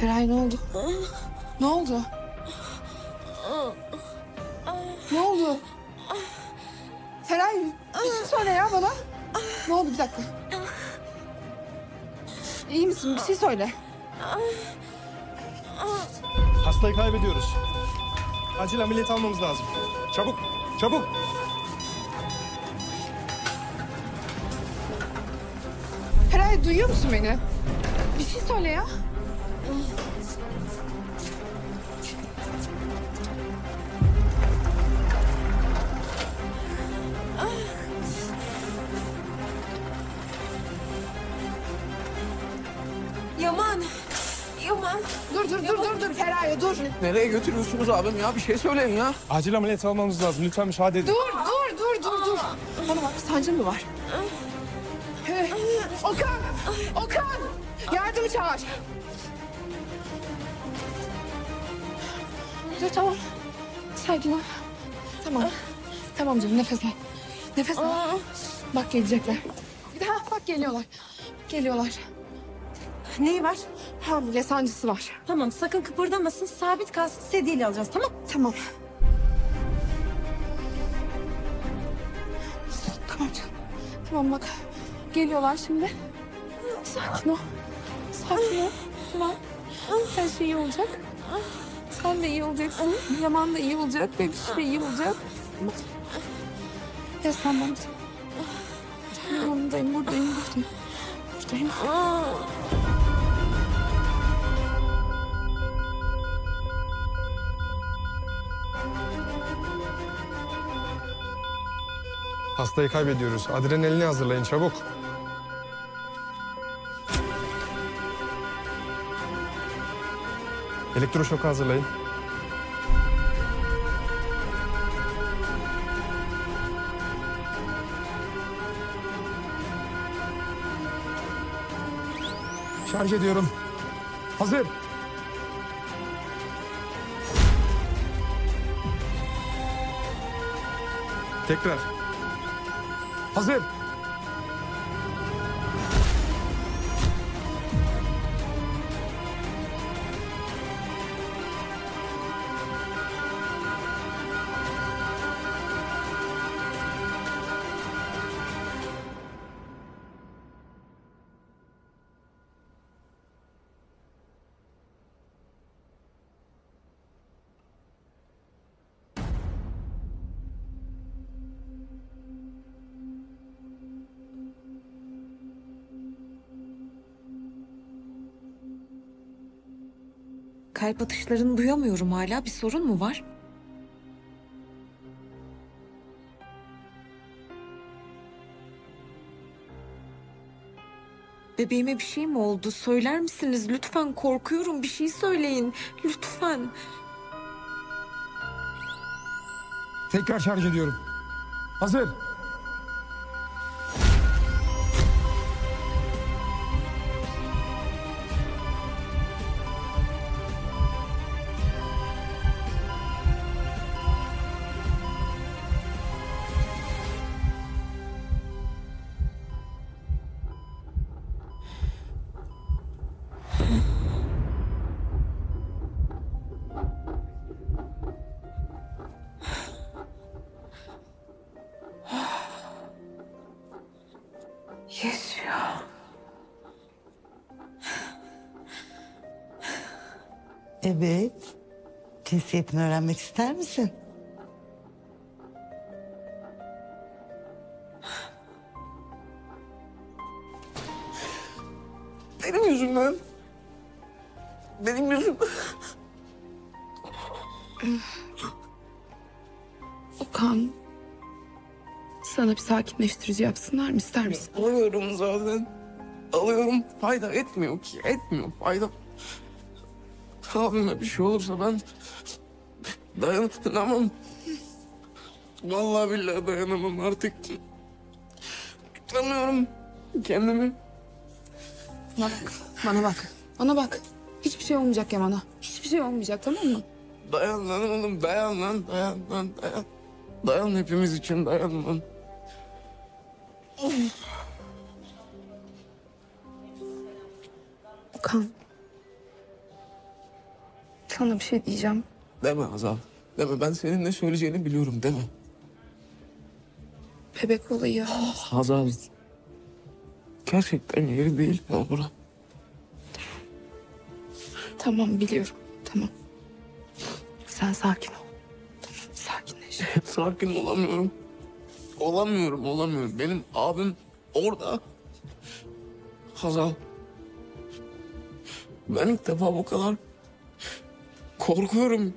Feray ne oldu? Ne oldu? Ne oldu? Feray bir şey söyle ya bana. Ne oldu bir dakika. İyi misin? Bir şey söyle. Hastayı kaybediyoruz. Acil ameliyat almamız lazım. Çabuk, çabuk. Feray duyuyor musun beni? Bir şey söyle ya. Dur dur dur dur dur Feray dur. Nereye götürüyorsunuz abim ya? Bir şey söyleyin ya. Acil ameliyat almamız lazım. Lütfen müsaade edin. Dur dur dur dur dur. Bana bak sancın mı var? Hey, Okan! Okan! Yardımı çağır. Dur tamam. Sakin ol. Tamam. Tamam canım nefes al. Nefes al. Bak gelecekler. Bir daha bak geliyorlar. Geliyorlar. Neyi var? Hamile sancısı var. Tamam sakın kıpırdamasın. Sabit kalsın. Sedyeyle alacağız tamam. Tamam. Tamam canım. Tamam bak. Geliyorlar şimdi. Sakin ol. Sakin ol. Tamam. Her şey iyi olacak. Sen de iyi olacaksın. Yaman da iyi olacak. Bebiş de iyi olacak. Ya sen bana. Yanındayım, buradayım, buradayım. Buradayım. Hastayı kaybediyoruz. Adrenalini hazırlayın çabuk. Elektroşok hazırlayın. Şarj ediyorum. Hazır. Tekrar. Hazır. Kalp atışlarını duyamıyorum hala. Bir sorun mu var? Bebeğime bir şey mi oldu? Söyler misiniz? Lütfen korkuyorum. Bir şey söyleyin. Lütfen. Tekrar şarj ediyorum. Hazır. Cinsiyetini öğrenmek ister misin? Benim yüzümden. Benim yüzümden. Okan. Sana bir sakinleştirici yapsınlar mı? ister misin? Alıyorum zaten. Alıyorum. Fayda etmiyor ki. Etmiyor. Fayda. Abime bir şey olursa ben dayanamam. Vallahi billahi dayanamam artık. Tutamıyorum kendimi. Bana bak. Bana bak. Bana bak. Hiçbir şey olmayacak Yaman'a. Hiçbir şey olmayacak tamam mı? Dayan lan oğlum dayan lan dayan lan dayan. Dayan hepimiz için dayan lan. Okan. Sana bir şey diyeceğim. Deme Hazal. Deme ben senin ne söyleyeceğini biliyorum deme. Bebek olayı. Hazal. Gerçekten yeri değil ya bura. Tamam biliyorum. Tamam. Sen sakin ol. Tamam sakinleş. Sakin olamıyorum. Olamıyorum, olamıyorum. Benim abim orada. Hazal. Ben ilk defa bu kadar korkuyorum.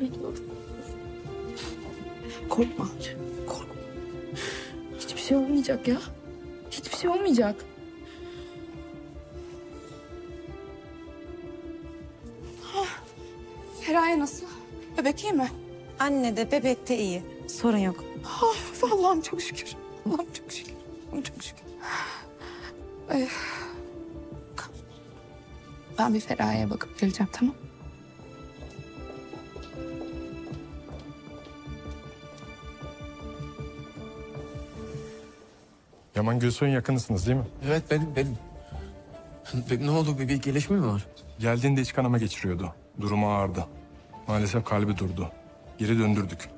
Biliyorum. Korkma. Korkma. Hiçbir şey olmayacak ya. Hiçbir şey olmayacak. Ah, Feraye nasıl? Bebek iyi mi? Anne de bebek de iyi. Sorun yok. Ah, Allah'ım çok şükür. Allah'ım çok şükür. Allah'ım çok şükür. Ay. Ben bir Feraye'ye bakıp geleceğim tamam Yaman Gülsoy'un yakınısınız değil mi? Evet benim, benim. Be- Ne oldu? Bir, bir gelişme mi var? Geldiğinde iç kanama geçiriyordu. Durumu ağırdı. Maalesef kalbi durdu. Geri döndürdük.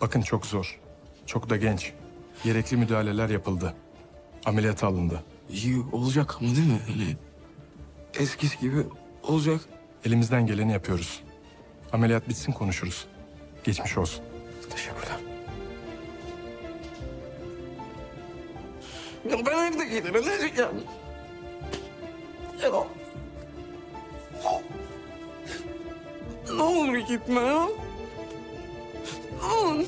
Bakın çok zor. Çok da genç. Gerekli müdahaleler yapıldı. Ameliyata alındı. İyi olacak ama değil mi? Hani eskisi gibi olacak. Elimizden geleni yapıyoruz. Ameliyat bitsin konuşuruz. Geçmiş olsun. Teşekkürler. Ya ben evde giderim. Ne diyeceğim? Ya. Ne olur gitme ya. Ne olur.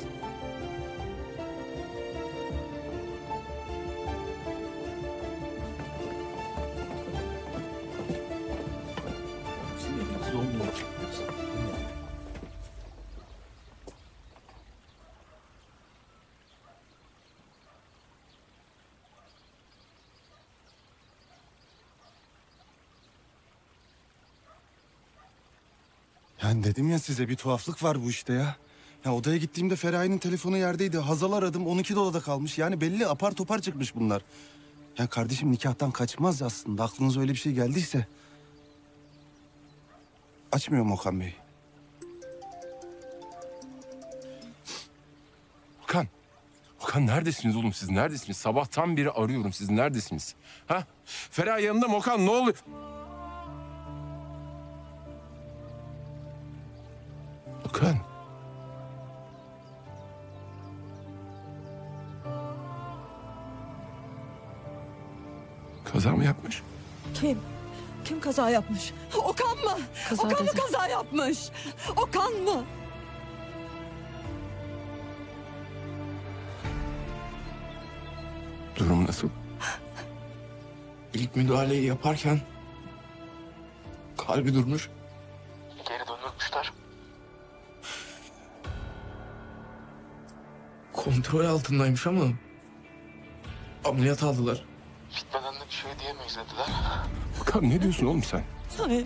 Yani dedim ya size bir tuhaflık var bu işte ya. Ya odaya gittiğimde Feraye'nin telefonu yerdeydi. Hazal aradım 12 dolada kalmış. Yani belli apar topar çıkmış bunlar. Ya kardeşim nikahtan kaçmaz aslında. Aklınıza öyle bir şey geldiyse. Açmıyor mu Okan Bey? Okan. Okan neredesiniz oğlum siz neredesiniz? Sabahtan beri arıyorum siz neredesiniz? Ha? Ferah yanında mı Okan ne oluyor? Okan. Kaza mı yapmış? Kim? Kim kaza yapmış? Okan mı? Kaza Okan mı dedi. kaza yapmış? Okan mı? Durum nasıl? İlk müdahaleyi yaparken kalbi durmuş. Kontrol altındaymış ama ameliyat aldılar. Bitmeden de bir şey diyemeyiz dediler. Okan ne diyorsun oğlum sen? Hayır.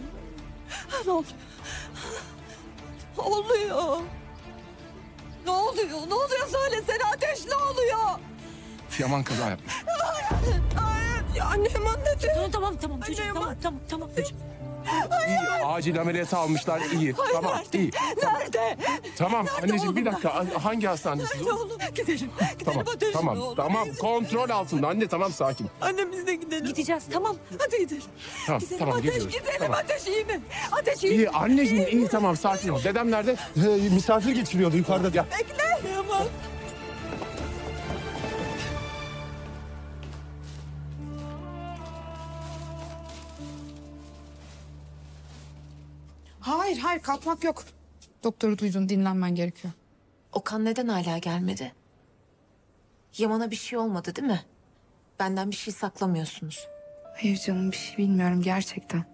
Ne oluyor? Oluyor. Ne oluyor? Ne oluyor söylesene Ateş ne oluyor? Yaman kaza yapmış. Hayır. Ya annem anneciğim. Tamam tamam tamam çocuğum tamam tamam tamam çocuğum. İyi, acil ameliyata almışlar iyi. Tamam iyi. Nerede? Tamam anneciğim oğlum bir ben? dakika hangi hastanedesiniz? Nerede oğlum? Gidelim. Gidelim Tamam, Ateş tamam, olur. tamam. Biz- Kontrol altında anne, tamam sakin. Annemiz de gidelim. Gideceğiz tamam. Hadi gidelim. Tamam, Gidelim tamam Ateş geliyoruz. gidelim. Tamam. Ateş iyi mi? Ateş iyi, İyi, mi? anneciğim iyi, tamam sakin ol. Dedem nerede? misafir geçiriyordu yukarıda. Gel. Bekle. Yaman. Hayır kalkmak yok. Doktoru duydun dinlenmen gerekiyor. Okan neden hala gelmedi? Yaman'a bir şey olmadı değil mi? Benden bir şey saklamıyorsunuz. Hayır canım bir şey bilmiyorum gerçekten.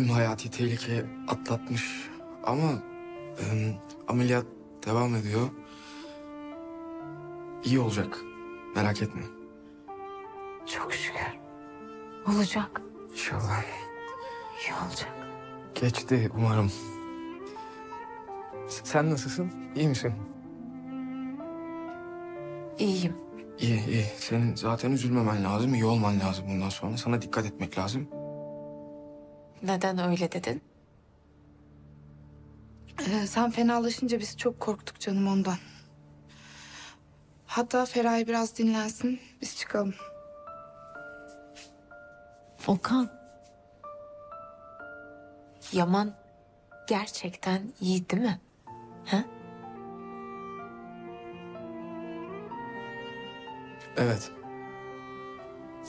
Abim hayati tehlike atlatmış ama em, ameliyat devam ediyor. İyi olacak. Merak etme. Çok şükür. Olacak. İnşallah. İyi olacak. Geçti umarım. S- Sen nasılsın? İyi misin? İyiyim. İyi iyi. Senin zaten üzülmemen lazım. iyi olman lazım bundan sonra. Sana dikkat etmek lazım. Neden öyle dedin? Ee, sen fenalaşınca biz çok korktuk canım ondan. Hatta Feraye biraz dinlensin. Biz çıkalım. Okan. Yaman gerçekten iyi değil mi? Ha? Evet.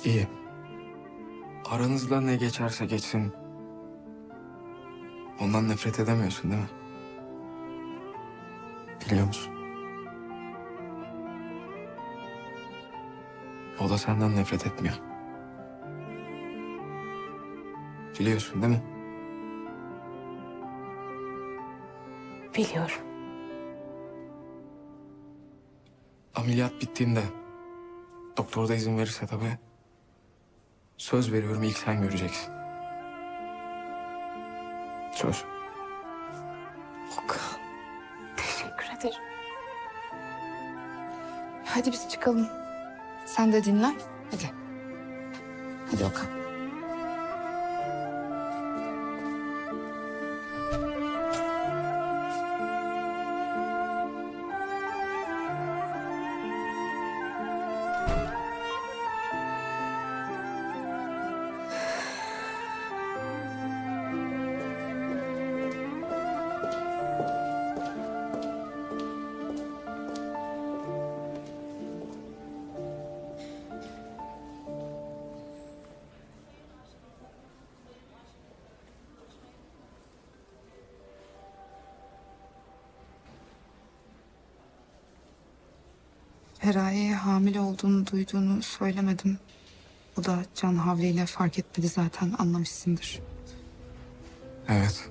İyi. Aranızda ne geçerse geçsin. Ondan nefret edemiyorsun değil mi? Biliyor musun? O da senden nefret etmiyor. Biliyorsun değil mi? Biliyorum. Ameliyat bittiğinde doktor da izin verirse tabii söz veriyorum ilk sen göreceksin. Söz. Okan. Teşekkür ederim. Hadi biz çıkalım. Sen de dinlen. Hadi. Hadi Okan. Hamile olduğunu duyduğunu söylemedim. O da can havliyle fark etmedi zaten anlamışsındır. Evet.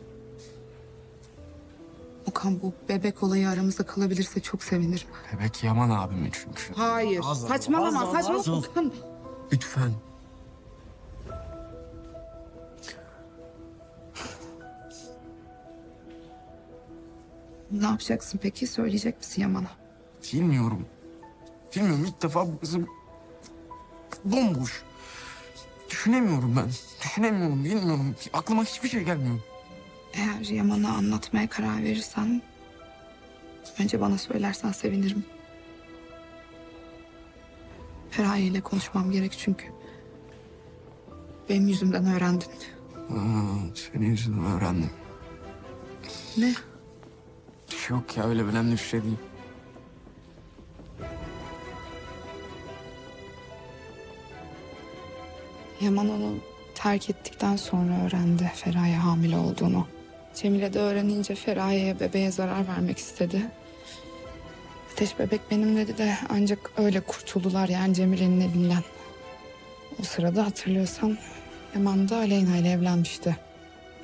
Okan bu bebek olayı aramızda kalabilirse çok sevinirim. Bebek Yaman abimin çünkü. Hayır. saçmalama saçmalama. Okan. Lütfen. Ne yapacaksın peki? Söyleyecek misin Yaman'a? Bilmiyorum. Bilmiyorum ilk defa bu kızım bomboş. Düşünemiyorum ben. Düşünemiyorum, bilmiyorum. Aklıma hiçbir şey gelmiyor. Eğer Yaman'a anlatmaya karar verirsen... ...önce bana söylersen sevinirim. Feraye ile konuşmam gerek çünkü. Benim yüzümden öğrendin. Aa, senin yüzünden öğrendim. Ne? Bir şey yok ya öyle önemli bir şey değil. Yaman onu terk ettikten sonra öğrendi Feraye hamile olduğunu. Cemile de öğrenince Feraye'ye bebeğe zarar vermek istedi. Ateş bebek benim dedi de ancak öyle kurtuldular yani Cemile'nin elinden. O sırada hatırlıyorsan Yaman da Aleyna ile evlenmişti.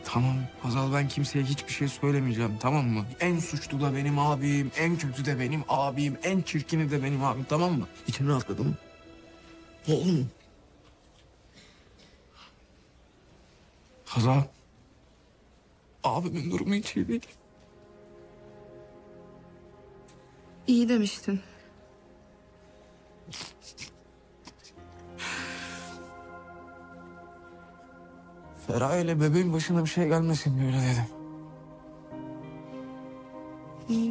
Tamam Hazal ben kimseye hiçbir şey söylemeyeceğim tamam mı? En suçlu da benim abim, en kötü de benim abim, en çirkini de benim abim tamam mı? İçine atladım. Oğlum. Hazal. Abimin durumu hiç iyi değil. İyi demiştin. Feraye ile bebeğin başına bir şey gelmesin diye öyle dedim.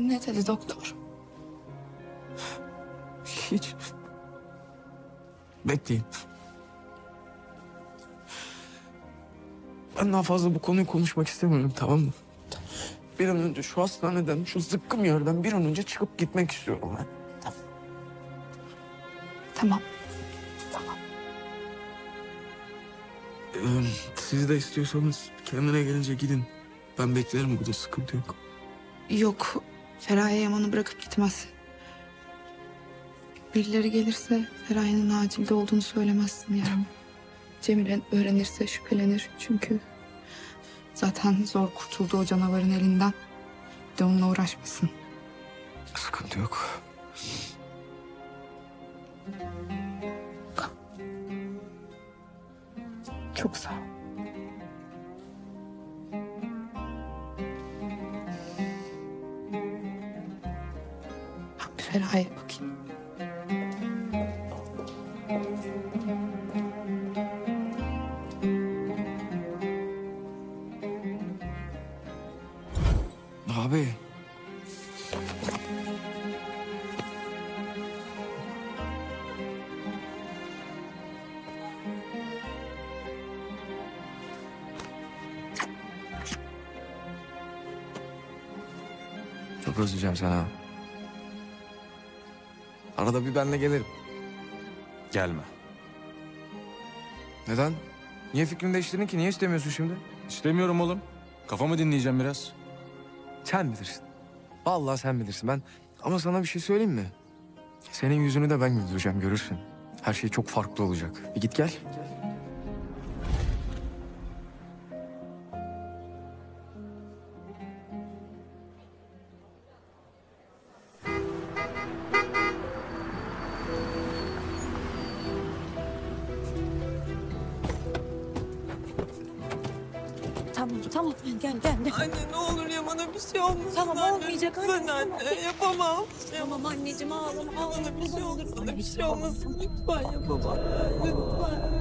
Ne dedi doktor? Hiç. Bekleyin. Ben daha fazla bu konuyu konuşmak istemiyorum tamam mı? Bir an önce şu hastaneden, şu zıkkım yerden bir an önce çıkıp gitmek istiyorum ben. Tamam. Ee, siz de istiyorsanız kendine gelince gidin. Ben beklerim burada sıkıntı yok. Yok. Feraye Yaman'ı bırakıp gitmez. Birileri gelirse Feraye'nin acilde olduğunu söylemezsin yani. Cemile öğrenirse şüphelenir çünkü zaten zor kurtuldu o canavarın elinden. Bir de onunla uğraşmasın. Sıkıntı yok. Çok sağ ol. Ben bir Feraye'ye bakayım. Abi. Çok özleyeceğim seni ha. Arada bir ben de gelirim. Gelme. Neden? Niye fikrini değiştirdin ki? Niye istemiyorsun şimdi? İstemiyorum oğlum. Kafamı dinleyeceğim biraz. Sen bilirsin. Vallahi sen bilirsin. Ben ama sana bir şey söyleyeyim mi? Senin yüzünü de ben güldüreceğim görürsün. Her şey çok farklı olacak. Bir git gel. Anneciğim ağlama Yaman'a bir şey olur sana bir şey yapamam. olmasın. Lütfen yapamam. Lütfen.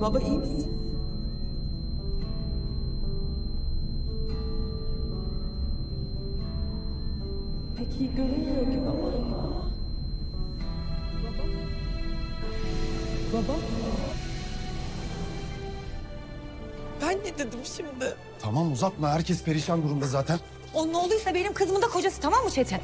Baba iyi misin? Pek iyi görünmüyor gibi ama. Baba. Baba. Ne dedim şimdi? Tamam uzatma. Herkes perişan durumda zaten. O ne olduysa benim kızımın da kocası tamam mı Çetin?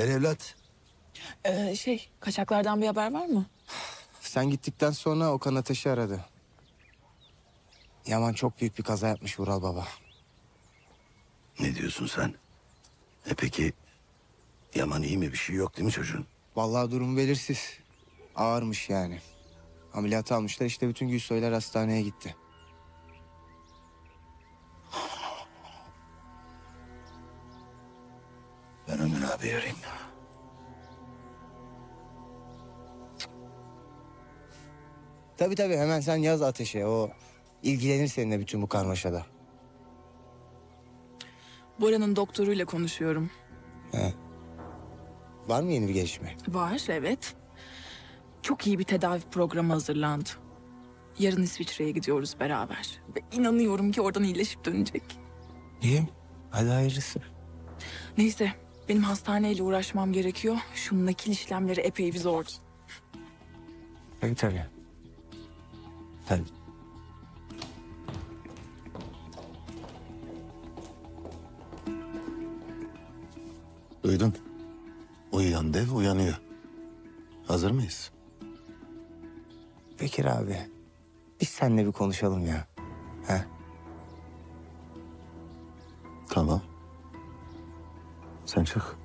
Gel evlat. Ee, şey kaçaklardan bir haber var mı? Sen gittikten sonra Okan Ateş'i aradı. Yaman çok büyük bir kaza yapmış Vural Baba. Ne diyorsun sen? E peki Yaman iyi mi? Bir şey yok değil mi çocuğun? Vallahi durum belirsiz. Ağırmış yani. Ameliyat almışlar işte bütün Gülsoylar hastaneye gitti. Tabii tabii hemen sen yaz Ateş'e. O ilgilenir seninle bütün bu karmaşada. Bora'nın doktoruyla konuşuyorum. Var mı yeni bir gelişme? Var evet. Çok iyi bir tedavi programı hazırlandı. Yarın İsviçre'ye gidiyoruz beraber. Ve inanıyorum ki oradan iyileşip dönecek. İyi. Hadi hayırlısı. Neyse benim hastaneyle uğraşmam gerekiyor. Şu nakil işlemleri epey bir zor. Tabii tabii. Tabii. Duydun. Uyuyan dev uyanıyor. Hazır mıyız? Bekir abi. Biz seninle bir konuşalım ya. He? Tamam. Sen çık.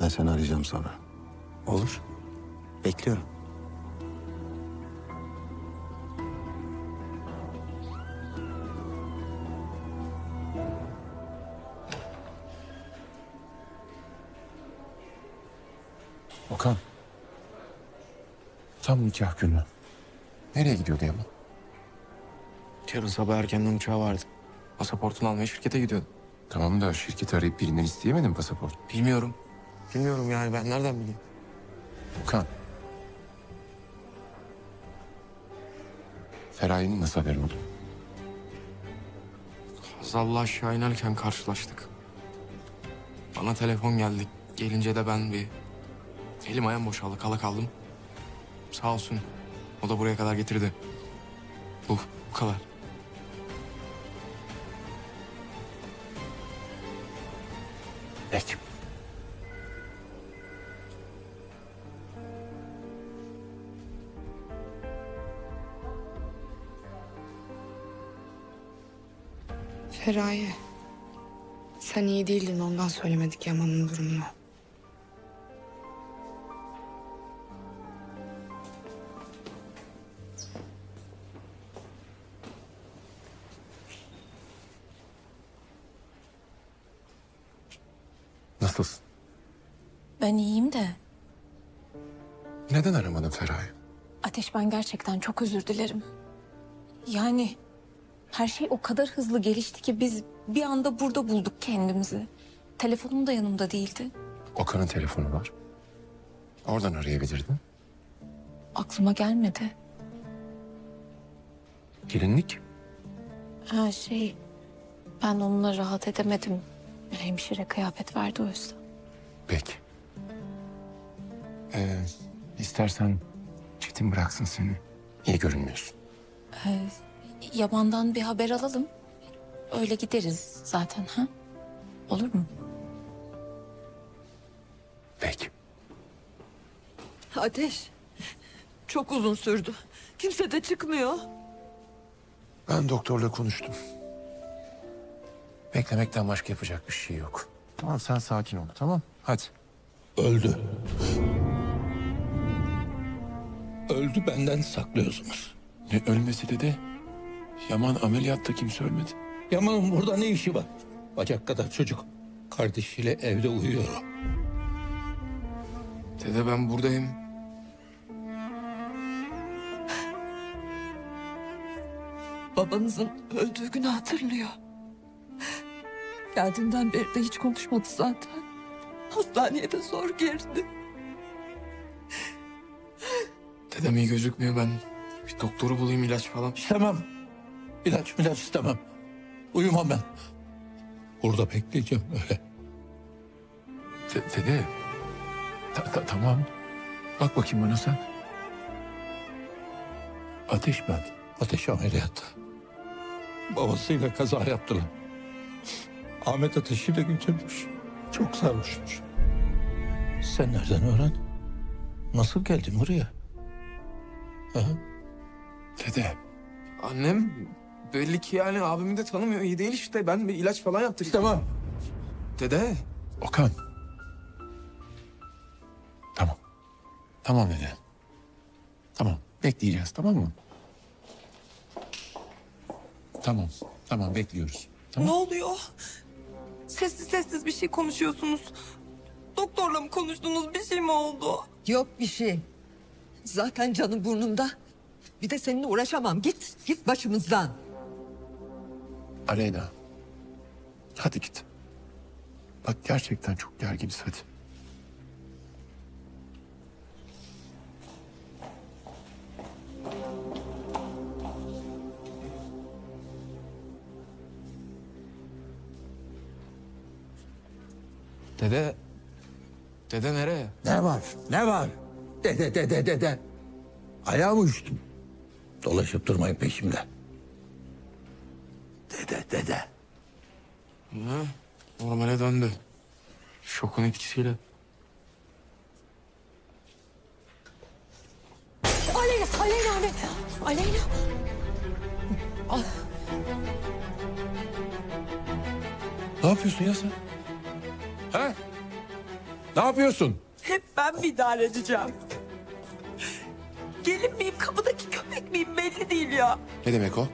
Ben seni arayacağım sonra. Olur. Bekliyorum. Tam nikah günü. Nereye gidiyordu Yaman? Yarın sabah erkenden uçağı vardı. Pasaportunu almaya şirkete gidiyordu. Tamam da şirket arayıp birinden isteyemedin pasaport. Bilmiyorum. Bilmiyorum yani ben nereden bileyim? Okan. Feraye'nin nasıl haberi oldu? Hazal'la aşağı inerken karşılaştık. Bana telefon geldi. Gelince de ben bir elim ayağım boşaldı kala kaldım. Sağ olsun. O da buraya kadar getirdi. Bu, bu kadar. Peki. Feraye. Sen iyi değildin ondan söylemedik Yaman'ın durumunu. Ben gerçekten çok özür dilerim. Yani her şey o kadar hızlı gelişti ki biz bir anda burada bulduk kendimizi. Telefonum da yanımda değildi. Okan'ın telefonu var. Oradan arayabilirdin. Aklıma gelmedi. Gelinlik. Ha şey ben onunla rahat edemedim. Hemşire kıyafet verdi o yüzden. Peki. Ee, istersen Çetin bıraksın seni. İyi görünmüyorsun. Yaman'dan bir haber alalım. Öyle gideriz zaten ha? Olur mu? Peki. Ateş. Çok uzun sürdü. Kimse de çıkmıyor. Ben doktorla konuştum. Beklemekten başka yapacak bir şey yok. Tamam sen sakin ol tamam. Hadi. Öldü. Öldü benden saklıyorsunuz. Ne ölmesi dede? Yaman ameliyatta kimse ölmedi. Yaman'ın burada ne işi var? Bacak kadar çocuk. Kardeşiyle evde uyuyor o. Dede ben buradayım. Babanızın öldüğü günü hatırlıyor. Geldiğinden beri de hiç konuşmadı zaten. Hastaneye de zor girdi. Dedem iyi gözükmüyor ben. Bir doktoru bulayım ilaç falan. İstemem. İlaç milaç istemem. Uyumam ben. Burada bekleyeceğim öyle. De- dede. Ta- ta- tamam. Bak bakayım bana sen. Ateş ben. Ateş ameliyatta. Babasıyla kaza yaptılar. Ahmet Ateş'i de götürmüş. Çok sarhoşmuş. Sen nereden öğren? Nasıl geldin buraya? Ha? Dede. Annem belli ki yani abimi de tanımıyor. iyi değil işte. Ben bir ilaç falan yaptırdım. İstemem. Dede. Okan. Tamam. Tamam dede. Tamam. Bekleyeceğiz tamam mı? Tamam. Tamam bekliyoruz. Tamam. Ne oluyor? Sessiz sessiz bir şey konuşuyorsunuz. Doktorla mı konuştunuz? Bir şey mi oldu? Yok bir şey. Zaten canım burnumda. Bir de seninle uğraşamam. Git, git başımızdan. Aleyna. Hadi git. Bak gerçekten çok gerginiz hadi. Dede. Dede nereye? Ne var? Ne var? Dede dede dede. Ayağım uçtum. Dolaşıp durmayın peşimde. Dede dede. Ha, normale döndü. Şokun etkisiyle. Aleyna, Aleyna abi. Aleyna. Ne yapıyorsun ya sen? Ha? Ne yapıyorsun? Hep ben mi idare edeceğim? Gelin miyim, kapıdaki köpek miyim belli değil ya. Ne demek o?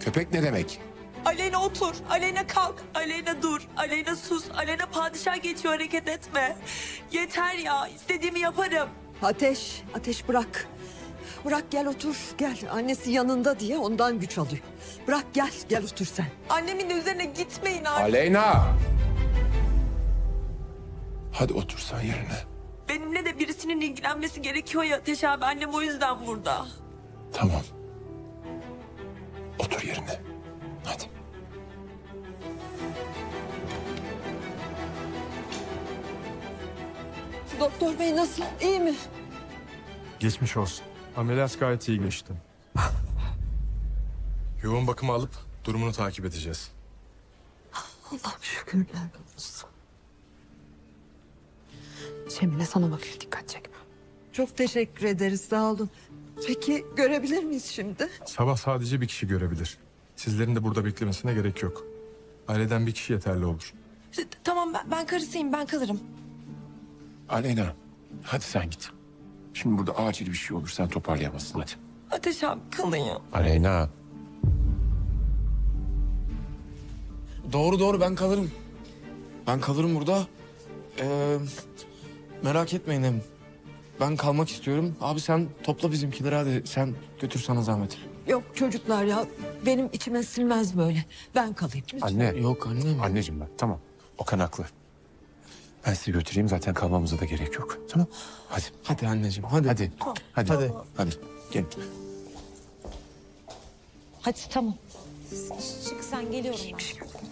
Köpek ne demek? Aleyna otur, Aleyna kalk, Aleyna dur, Aleyna sus, Aleyna padişah geçiyor hareket etme. Yeter ya, istediğimi yaparım. Ateş, ateş bırak. Bırak gel otur, gel. Annesi yanında diye ondan güç alıyor. Bırak gel, gel otur sen. Annemin üzerine gitmeyin artık. Aleyna! Hadi otur sen yerine. Benimle de birisinin ilgilenmesi gerekiyor ya Ateş abi. Annem o yüzden burada. Tamam. Otur yerine. Hadi. Doktor bey nasıl? İyi mi? Geçmiş olsun. Ameliyat gayet iyi geçti. Yoğun bakıma alıp durumunu takip edeceğiz. Allah'ım şükürler olsun. Cemile sana bakıyor dikkat çekme. Çok teşekkür ederiz sağ olun. Peki görebilir miyiz şimdi? Sabah sadece bir kişi görebilir. Sizlerin de burada beklemesine gerek yok. Aileden bir kişi yeterli olur. Tamam ben, ben karısıyım ben kalırım. Aleyna hadi sen git. Şimdi burada acil bir şey olur sen toparlayamazsın hadi. Ateş abi kalın. Aleyna. Doğru doğru ben kalırım. Ben kalırım burada. Ee, merak etmeyin hem. Ben kalmak istiyorum. Abi sen topla bizimkileri hadi. Sen götür sana zahmet. Yok çocuklar ya benim içime silmez böyle. Ben kalayım. Anne. Yok annem. Anneciğim ben tamam. Okan haklı. Ben sizi götüreyim zaten kalmamıza da gerek yok. Tamam. Hadi. Hadi anneciğim hadi. Hadi. Hadi. Hadi. Hadi. Gel. Hadi tamam. Çık sen geliyorum ben.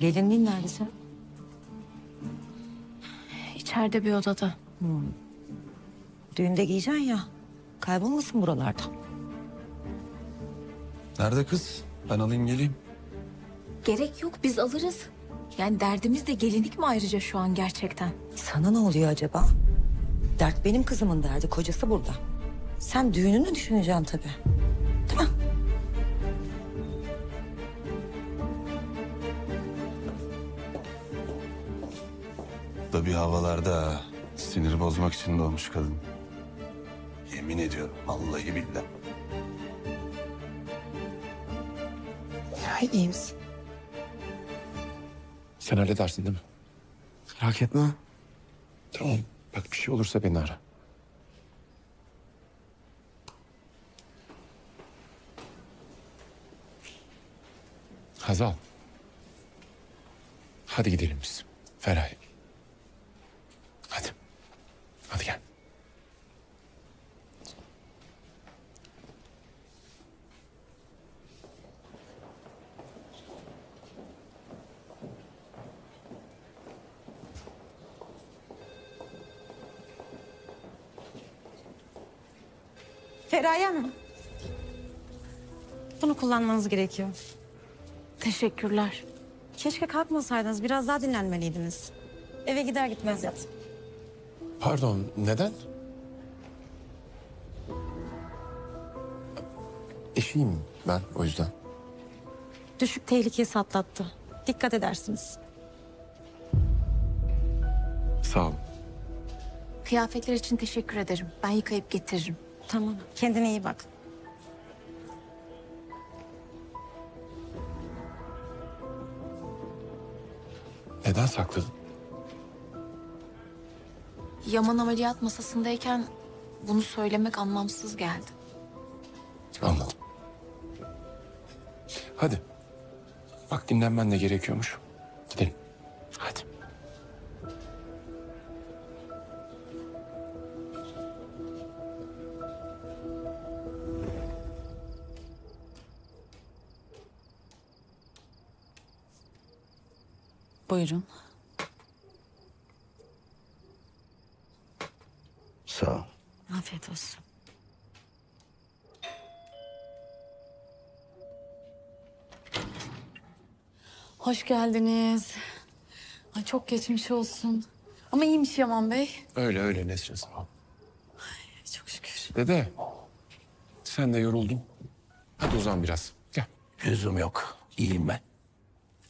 Gelinliğin nerede sen? İçeride bir odada. Düğünde giyeceksin ya. Kaybolmasın buralarda. Nerede kız? Ben alayım geleyim. Gerek yok biz alırız. Yani derdimiz de gelinlik mi ayrıca şu an gerçekten? Sana ne oluyor acaba? Dert benim kızımın derdi. Kocası burada. Sen düğününü düşüneceksin tabii. Değil mi? Da bir havalarda ha. Sinir bozmak için doğmuş kadın. Yemin ediyorum vallahi billahi. Ay iyi misin? Sen halledersin değil mi? Merak etme. Tamam. Bak bir şey olursa beni ara. Hazal. Hadi gidelim biz. Feray. Hadi. Gel. Feraye Hanım. Bunu kullanmanız gerekiyor. Teşekkürler. Keşke kalkmasaydınız. Biraz daha dinlenmeliydiniz. Eve gider gitmez yat. Pardon, neden? Eşiyim ben o yüzden. Düşük tehlikesi atlattı. Dikkat edersiniz. Sağ ol. Kıyafetler için teşekkür ederim. Ben yıkayıp getiririm. Tamam. Kendine iyi bak. Neden sakladın? Yaman ameliyat masasındayken bunu söylemek anlamsız geldi. Anladım. Hadi. Bak dinlenmen de gerekiyormuş. Gidelim. Hadi. Buyurun. Sağ ol. Afiyet olsun. Hoş geldiniz. Ay çok geçmiş olsun. Ama iyiymiş Yaman Bey. Öyle öyle Nesrin sağ ol. Çok şükür. Dede. Sen de yoruldun. Hadi uzan biraz. Gel. Lüzum yok. İyiyim ben.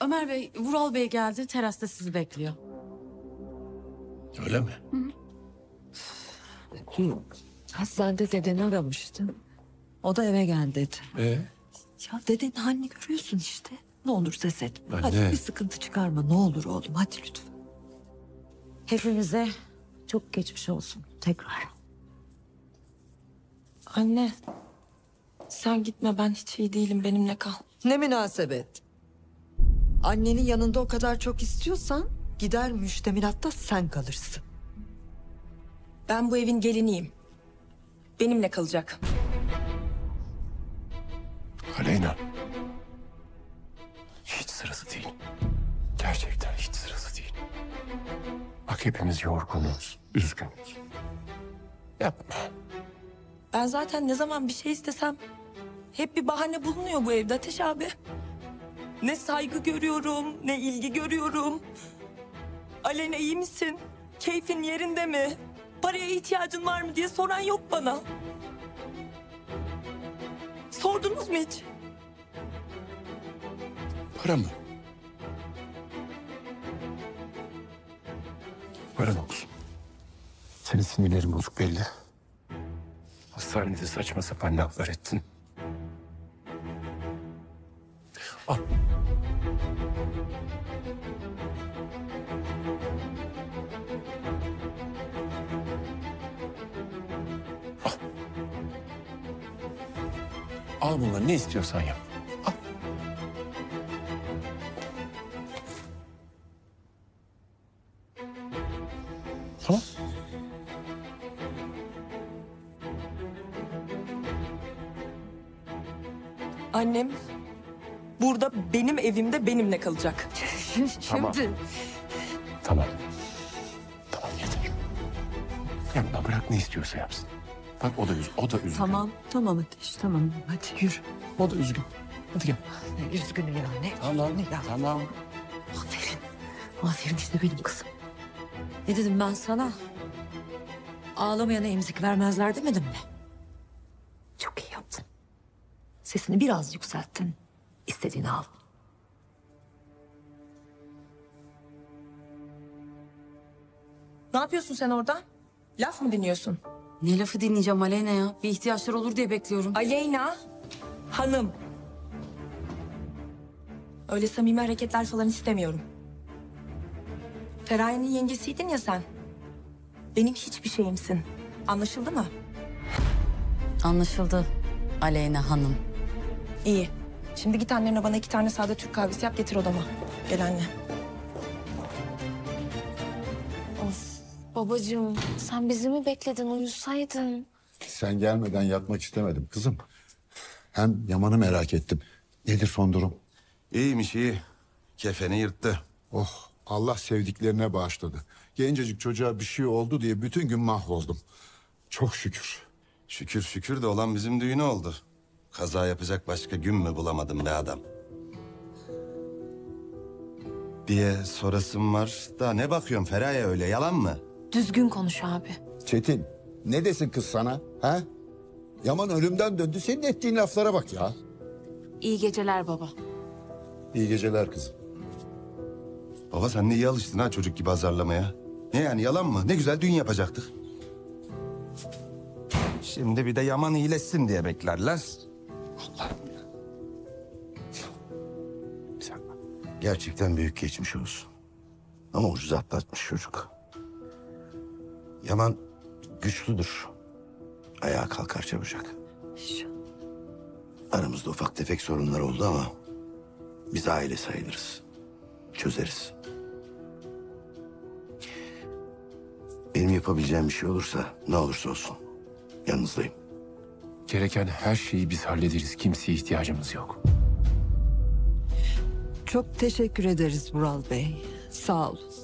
Ömer Bey, Vural Bey geldi. Terasta sizi bekliyor. Öyle mi? Hastanede dedeni aramıştım. O da eve gel dedi. Ee? Ya dedenin halini görüyorsun işte. Ne olur ses etme. Anne. Hadi bir sıkıntı çıkarma ne olur oğlum hadi lütfen. Hepimize çok geçmiş olsun. Tekrar. Anne sen gitme ben hiç iyi değilim benimle kal. Ne münasebet. Annenin yanında o kadar çok istiyorsan gider müştemilatta sen kalırsın. Ben bu evin geliniyim. Benimle kalacak. Aleyna. Hiç sırası değil. Gerçekten hiç sırası değil. Bak hepimiz yorgunuz, üzgünüz. Yapma. Ben zaten ne zaman bir şey istesem hep bir bahane bulunuyor bu evde Ateş abi. Ne saygı görüyorum, ne ilgi görüyorum. Aleyna iyi misin? Keyfin yerinde mi? Paraya ihtiyacın var mı diye soran yok bana. Sordunuz mu hiç? Para mı? Para mı olsun? Senin sinirlerin bozuk belli. Hastanede saçma sapan laflar ettin. Al. Al bunları ne istiyorsan yap. Tamam. Annem burada benim evimde benimle kalacak. Tamam. Tamam. Tamam yeter. Yapma bırak ne istiyorsa yapsın. Bak o da üz o da üzgün. Tamam, tamam Ateş, tamam. Hadi yürü. O da üzgün. Hadi gel. Üzgünü ya ne? Tamam. Ne ya? Tamam. Aferin. Aferin işte benim kızım. Ne dedim ben sana? Ağlamayana emzik vermezler demedim mi? Çok iyi yaptın. Sesini biraz yükselttin. İstediğini al. Ne yapıyorsun sen orada? Laf mı dinliyorsun? Ne lafı dinleyeceğim Aleyna ya? Bir ihtiyaçlar olur diye bekliyorum. Aleyna hanım. Öyle samimi hareketler falan istemiyorum. Feraye'nin yengesiydin ya sen. Benim hiçbir şeyimsin. Anlaşıldı mı? Anlaşıldı Aleyna Hanım. İyi. Şimdi git annene bana iki tane sade Türk kahvesi yap getir odama. Gel anne. Babacığım sen bizi mi bekledin uyusaydın? Sen gelmeden yatmak istemedim kızım. Hem Yaman'ı merak ettim. Nedir son durum? İyiymiş iyi. Kefeni yırttı. Oh Allah sevdiklerine bağışladı. Gencecik çocuğa bir şey oldu diye bütün gün mahvoldum. Çok şükür. Şükür şükür de olan bizim düğünü oldu. Kaza yapacak başka gün mü bulamadım be adam? Diye sorasım var. Da ne bakıyorsun Feraye öyle yalan mı? Düzgün konuş abi. Çetin ne desin kız sana? Ha? Yaman ölümden döndü. Senin ettiğin laflara bak ya. İyi geceler baba. İyi geceler kızım. Baba sen de iyi alıştın ha çocuk gibi azarlamaya. Ne yani yalan mı? Ne güzel düğün yapacaktık. Şimdi bir de Yaman iyileşsin diye beklerler. Sen Gerçekten büyük geçmiş olsun. Ama ucuz atlatmış çocuk. Yaman güçlüdür. Ayağa kalkar çabucak. Aramızda ufak tefek sorunlar oldu ama... ...biz aile sayılırız. Çözeriz. Benim yapabileceğim bir şey olursa ne olursa olsun yanınızdayım. Gereken her şeyi biz hallederiz. Kimseye ihtiyacımız yok. Çok teşekkür ederiz Vural Bey. Sağ olun.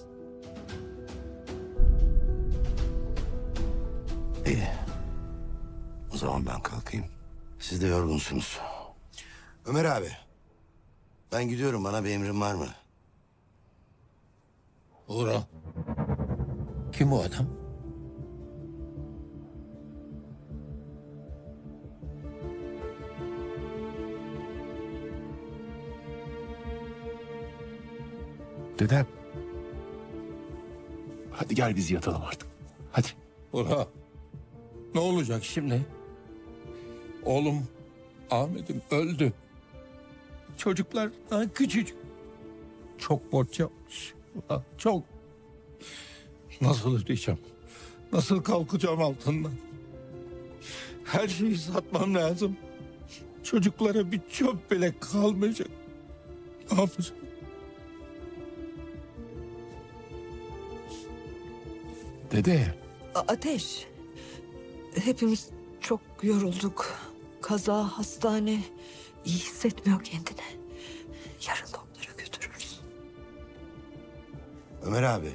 İyi. O zaman ben kalkayım. Siz de yorgunsunuz. Ömer abi. Ben gidiyorum. Bana bir emrin var mı? Olur ha. Kim o adam? Dedem. Hadi gel biz yatalım artık. Hadi. Ura. Ne olacak şimdi? Oğlum Ahmet'im öldü. Çocuklar daha küçücük. Çok borç yapmış. Çok. Nasıl ödeyeceğim? Nasıl kalkacağım altından? Her şeyi satmam lazım. Çocuklara bir çöp bile kalmayacak. Ne yapacağım? Dede. Ateş. Hepimiz çok yorulduk. Kaza, hastane. İyi hissetmiyor kendini. Yarın doktora götürürüz. Ömer abi.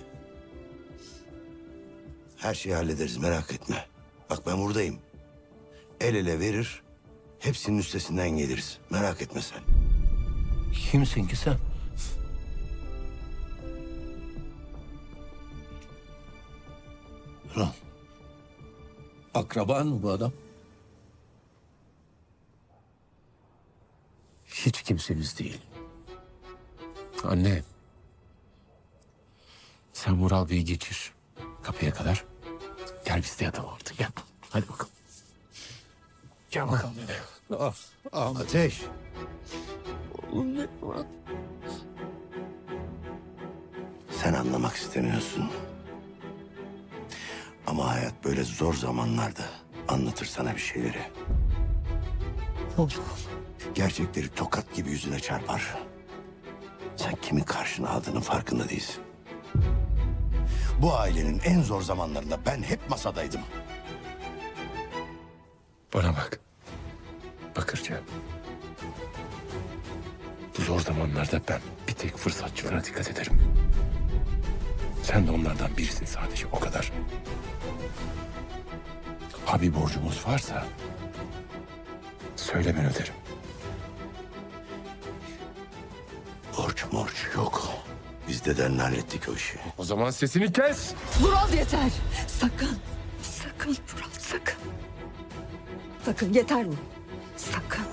Her şeyi hallederiz merak etme. Bak ben buradayım. El ele verir. Hepsinin üstesinden geliriz. Merak etme sen. Kimsin ki sen? Lan. Akraban mı bu adam? Hiç kimseniz değil. Anne. Sen Mural Bey'i geçir. Kapıya kadar. Gel biz de yatalım artık. Gel. Hadi bakalım. Gel bakalım. Ah, ah. Ateş. Sen anlamak istemiyorsun. Ama hayat böyle zor zamanlarda anlatır sana bir şeyleri. Gerçekleri tokat gibi yüzüne çarpar. Sen kimin karşına aldığının farkında değilsin. Bu ailenin en zor zamanlarında ben hep masadaydım. Bana bak. Bakırca. Bu zor zamanlarda ben bir tek fırsatçılara dikkat ederim. Sen de onlardan birisin sadece o kadar. Ha bir borcumuz varsa söyle ben öderim. Borç morç yok. Biz dedenle hallettik o işi. O zaman sesini kes. Vural yeter. Sakın. Sakın Vural sakın. Sakın yeter mi? Sakın.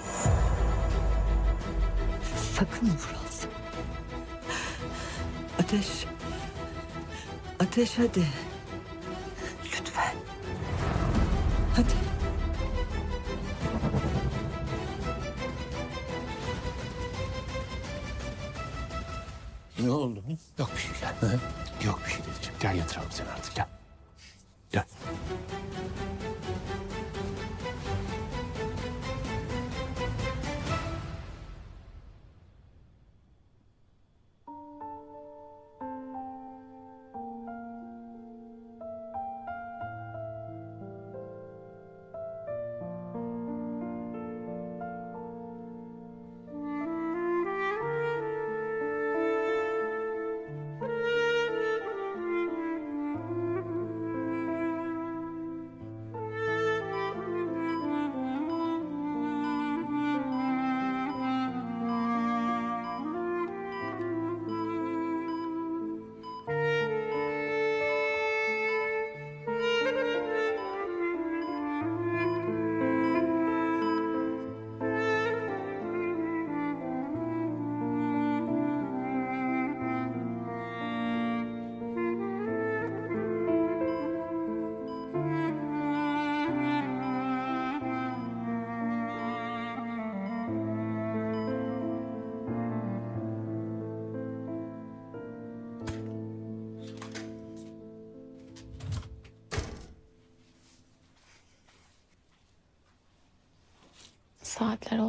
Sakın Vural. sakın. Ateş. Ateş hadi. Lütfen. Hadi. Ne oldu? Yok bir şey gel. Yok bir şey dedeciğim. Gel yatıralım seni artık gel. Gel.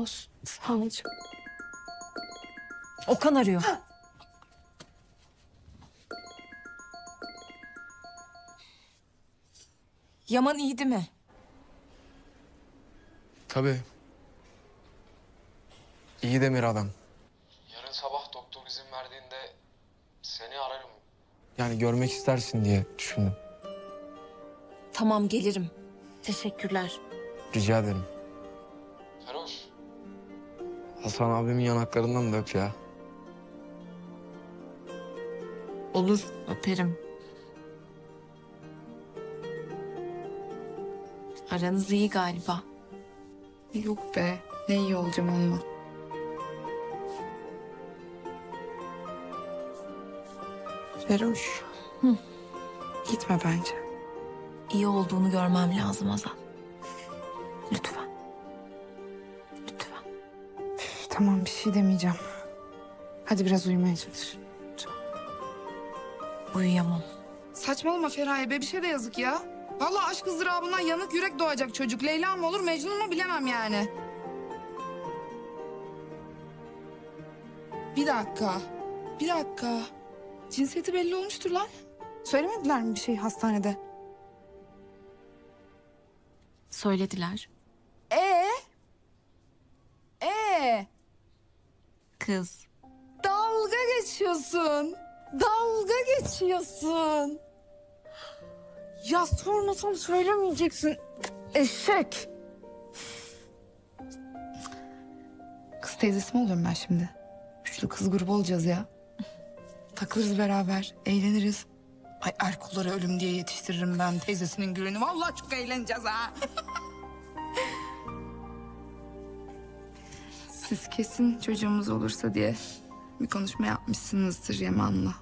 Olsun. Sağ ol canım. Okan arıyor. Yaman iyiydi mi? Tabii. İyi demir adam. Yarın sabah doktor izin verdiğinde seni ararım. Yani görmek istersin diye düşündüm. Tamam gelirim. Teşekkürler. Rica ederim. Hasan abimin yanaklarından da öp ya. Olur öperim. Aranız iyi galiba. Yok be. Ne iyi olacağım onunla. Feroş. Gitme bence. İyi olduğunu görmem lazım Azal. Bir şey demeyeceğim. Hadi biraz uyumaya çalış. Uyuyamam. Saçmalama Feraye be bir şey de yazık ya. Vallahi aşk ızdırabından yanık yürek doğacak çocuk. Leyla mı olur Mecnun mu bilemem yani. Bir dakika. Bir dakika. Cinsiyeti belli olmuştur lan. Söylemediler mi bir şey hastanede? Söylediler. Ee? Ee? Kız. Dalga geçiyorsun. Dalga geçiyorsun. Ya sormasam söylemeyeceksin. Eşek. Kız teyzesi mi oluyorum ben şimdi? üçlü kız grubu olacağız ya. Takılırız beraber, eğleniriz. Ay Erkolları ölüm diye yetiştiririm ben teyzesinin gülünü. Vallahi çok eğleneceğiz ha. Siz kesin çocuğumuz olursa diye bir konuşma yapmışsınızdır Yaman'la.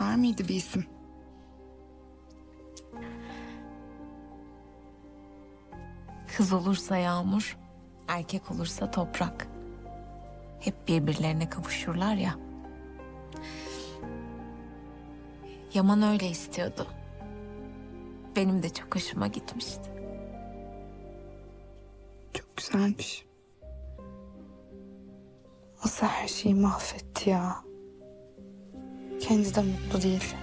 Var mıydı bir isim? Kız olursa Yağmur, erkek olursa Toprak. Hep birbirlerine kavuşurlar ya. Yaman öyle istiyordu. Benim de çok hoşuma gitmişti. Çok güzelmiş. Nasıl her şeyi mahvetti ya. Kendi de mutlu değil.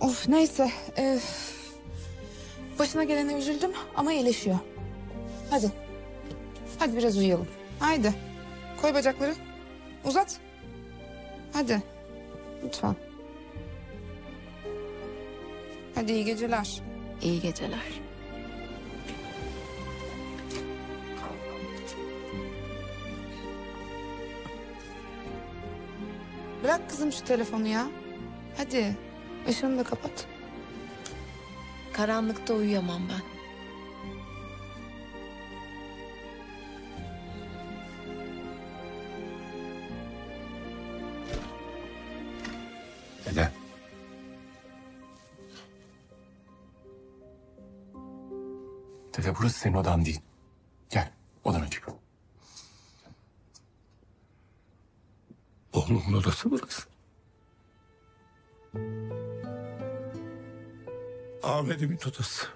Of neyse. ee, başına gelene üzüldüm ama iyileşiyor. Hadi. Hadi biraz uyuyalım. Haydi. Koy bacakları. Uzat. Hadi. Lütfen. Hadi iyi geceler. İyi geceler. Bırak kızım şu telefonu ya. Hadi. Işığını da kapat. Karanlıkta uyuyamam ben. Dede. Dede burası senin odan değil. Gel odana çık. Oğlumun odası burası. Ahmet'imin odası.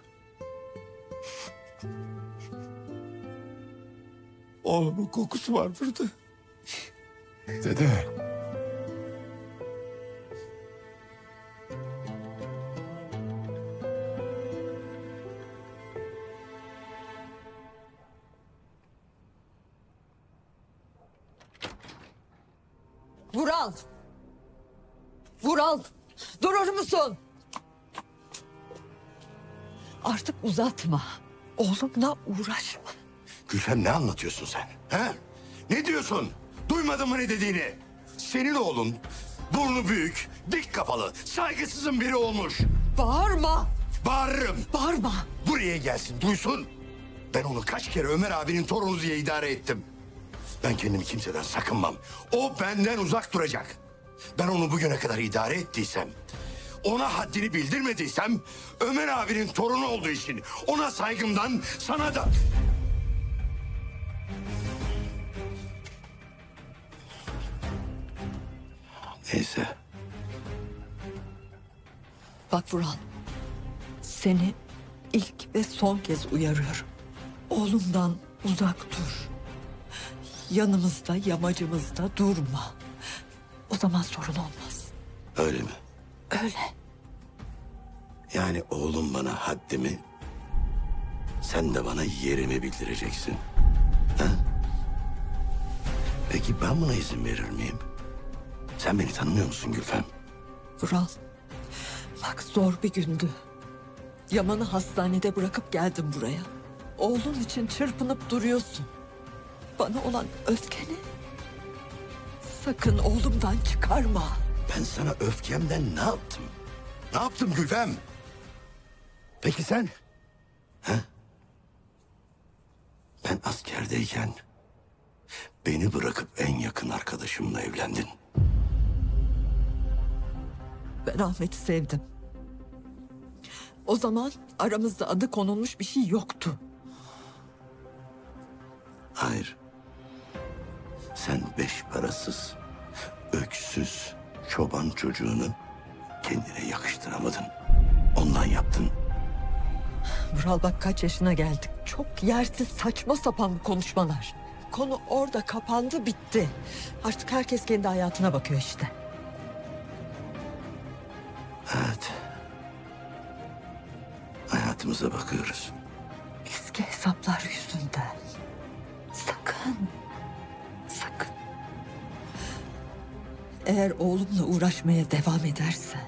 Oğlumun kokusu var burada. Dede. Vural. Vural. Durur musun? Artık uzatma. Oğlumla uğraşma. Gülfem ne anlatıyorsun sen? He? Ne diyorsun? Duymadın mı ne dediğini? Senin oğlun burnu büyük, dik kafalı, saygısızın biri olmuş. Bağırma. Bağırırım. Bağırma. Buraya gelsin, duysun. Ben onu kaç kere Ömer abinin torunu diye idare ettim. Ben kendimi kimseden sakınmam. O benden uzak duracak. Ben onu bugüne kadar idare ettiysem, ona haddini bildirmediysem, Ömer abinin torunu olduğu için ona saygımdan sana da... Neyse. Bak Vural. Seni ilk ve son kez uyarıyorum. Oğlumdan uzak dur. Yanımızda, yamacımızda durma. O zaman sorun olmaz. Öyle mi? Öyle. Yani oğlum bana haddimi, sen de bana yerimi bildireceksin. Ha? Peki ben buna izin verir miyim? Sen beni tanımıyor musun Gülfem? Vural. Bak zor bir gündü. Yaman'ı hastanede bırakıp geldim buraya. Oğlun için çırpınıp duruyorsun. Bana olan öfkeni sakın oğlumdan çıkarma. Ben sana öfkemden ne yaptım? Ne yaptım Gülfem? Peki sen? Ha? Ben askerdeyken beni bırakıp en yakın arkadaşımla evlendin. Ben Ahmet'i sevdim. O zaman aramızda adı konulmuş bir şey yoktu. Hayır. Sen beş parasız, öksüz, çoban çocuğunu kendine yakıştıramadın. Ondan yaptın. Vural bak kaç yaşına geldik. Çok yersiz saçma sapan konuşmalar. Konu orada kapandı bitti. Artık herkes kendi hayatına bakıyor işte. Evet. Hayatımıza bakıyoruz. Eski hesaplar yüzünden. Sakın. Eğer oğlumla uğraşmaya devam edersen...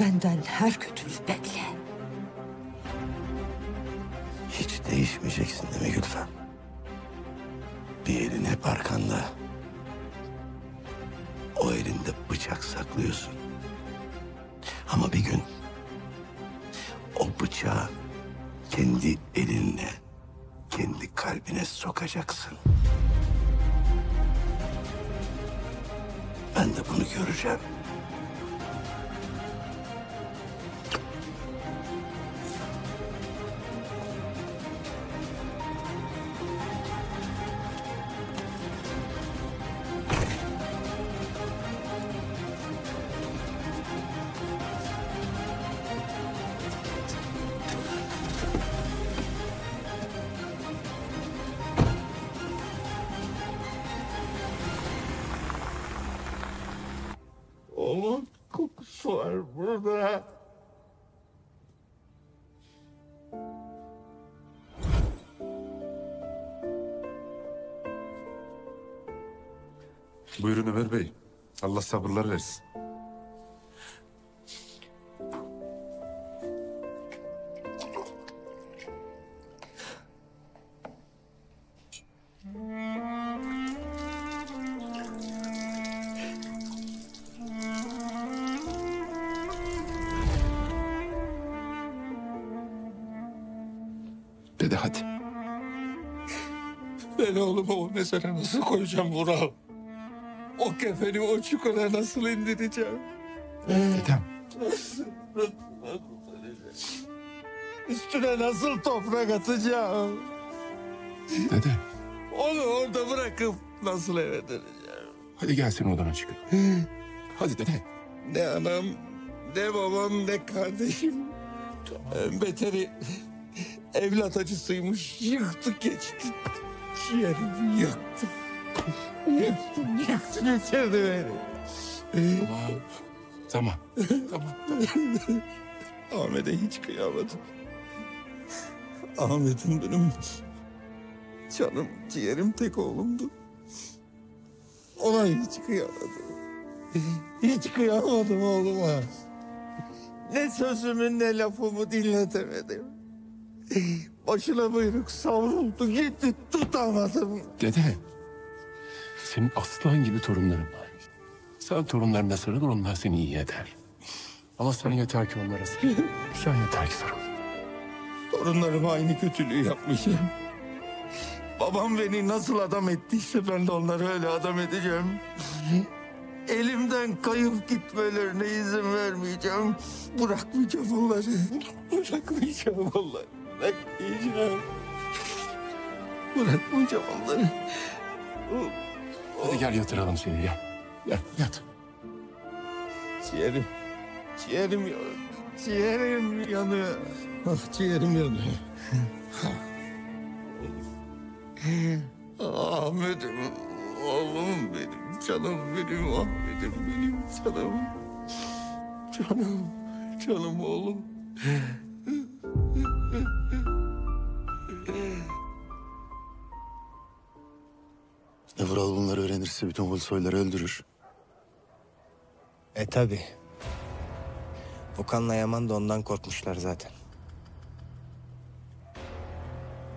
...benden her kötülüğü bekle. Hiç değişmeyeceksin değil mi Gülfem? Bir elin hep arkanda. O elinde bıçak saklıyorsun. Ama bir gün o bıçağı kendi elinle kendi kalbine sokacaksın. Ben de bunu göreceğim. Buyurun Ömer Bey. Allah sabırlar versin. Dede hadi. Ben oğlumu o mezara nasıl koyacağım Vural? O kefeni o çukura nasıl indireceğim? Dedem. Üstüne nasıl toprak atacağım? Dede. Onu orada bırakıp nasıl eve döneceğim? Hadi gel seni odana çıkın. Hadi dede. Ne anam, ne babam, ne kardeşim. En beteri evlat acısıymış. Yıktı geçti. Ciğerimi yaktı. Geçirdi beni. Tamam. Tamam. Tamam. Ahmet'e hiç kıyamadım. Ahmet'im benim canım, ciğerim tek oğlumdu. Ona hiç kıyamadım. Hiç kıyamadım oğluma. Ne sözümü ne lafımı dinletemedim. Başına buyruk savruldu gitti tutamadım. Dede. Senin aslan gibi torunların var. Sen torunlarına sarıl onlar seni iyi eder. Ama sen yeter ki onlara sarıl. Sen yeter ki sarıl. Torunlarıma aynı kötülüğü yapmışım. Babam beni nasıl adam ettiyse ben de onları öyle adam edeceğim. Elimden kayıp gitmelerine izin vermeyeceğim. Bırakmayacağım onları. Bırakmayacağım onları. Bırakmayacağım. Bırakmayacağım onları. Hadi gel yatıralım seni gel. Gel yat. Ciğerim, ciğerim yanıyor. Ciğerim yanıyor. Ah ciğerim yanıyor. Ahmet'im, oğlum benim, canım benim, Ahmet'im benim, canım. Canım, canım oğlum. E Vural bunları öğrenirse bütün Gulsoyları öldürür. E tabi. Okan'la Yaman da ondan korkmuşlar zaten.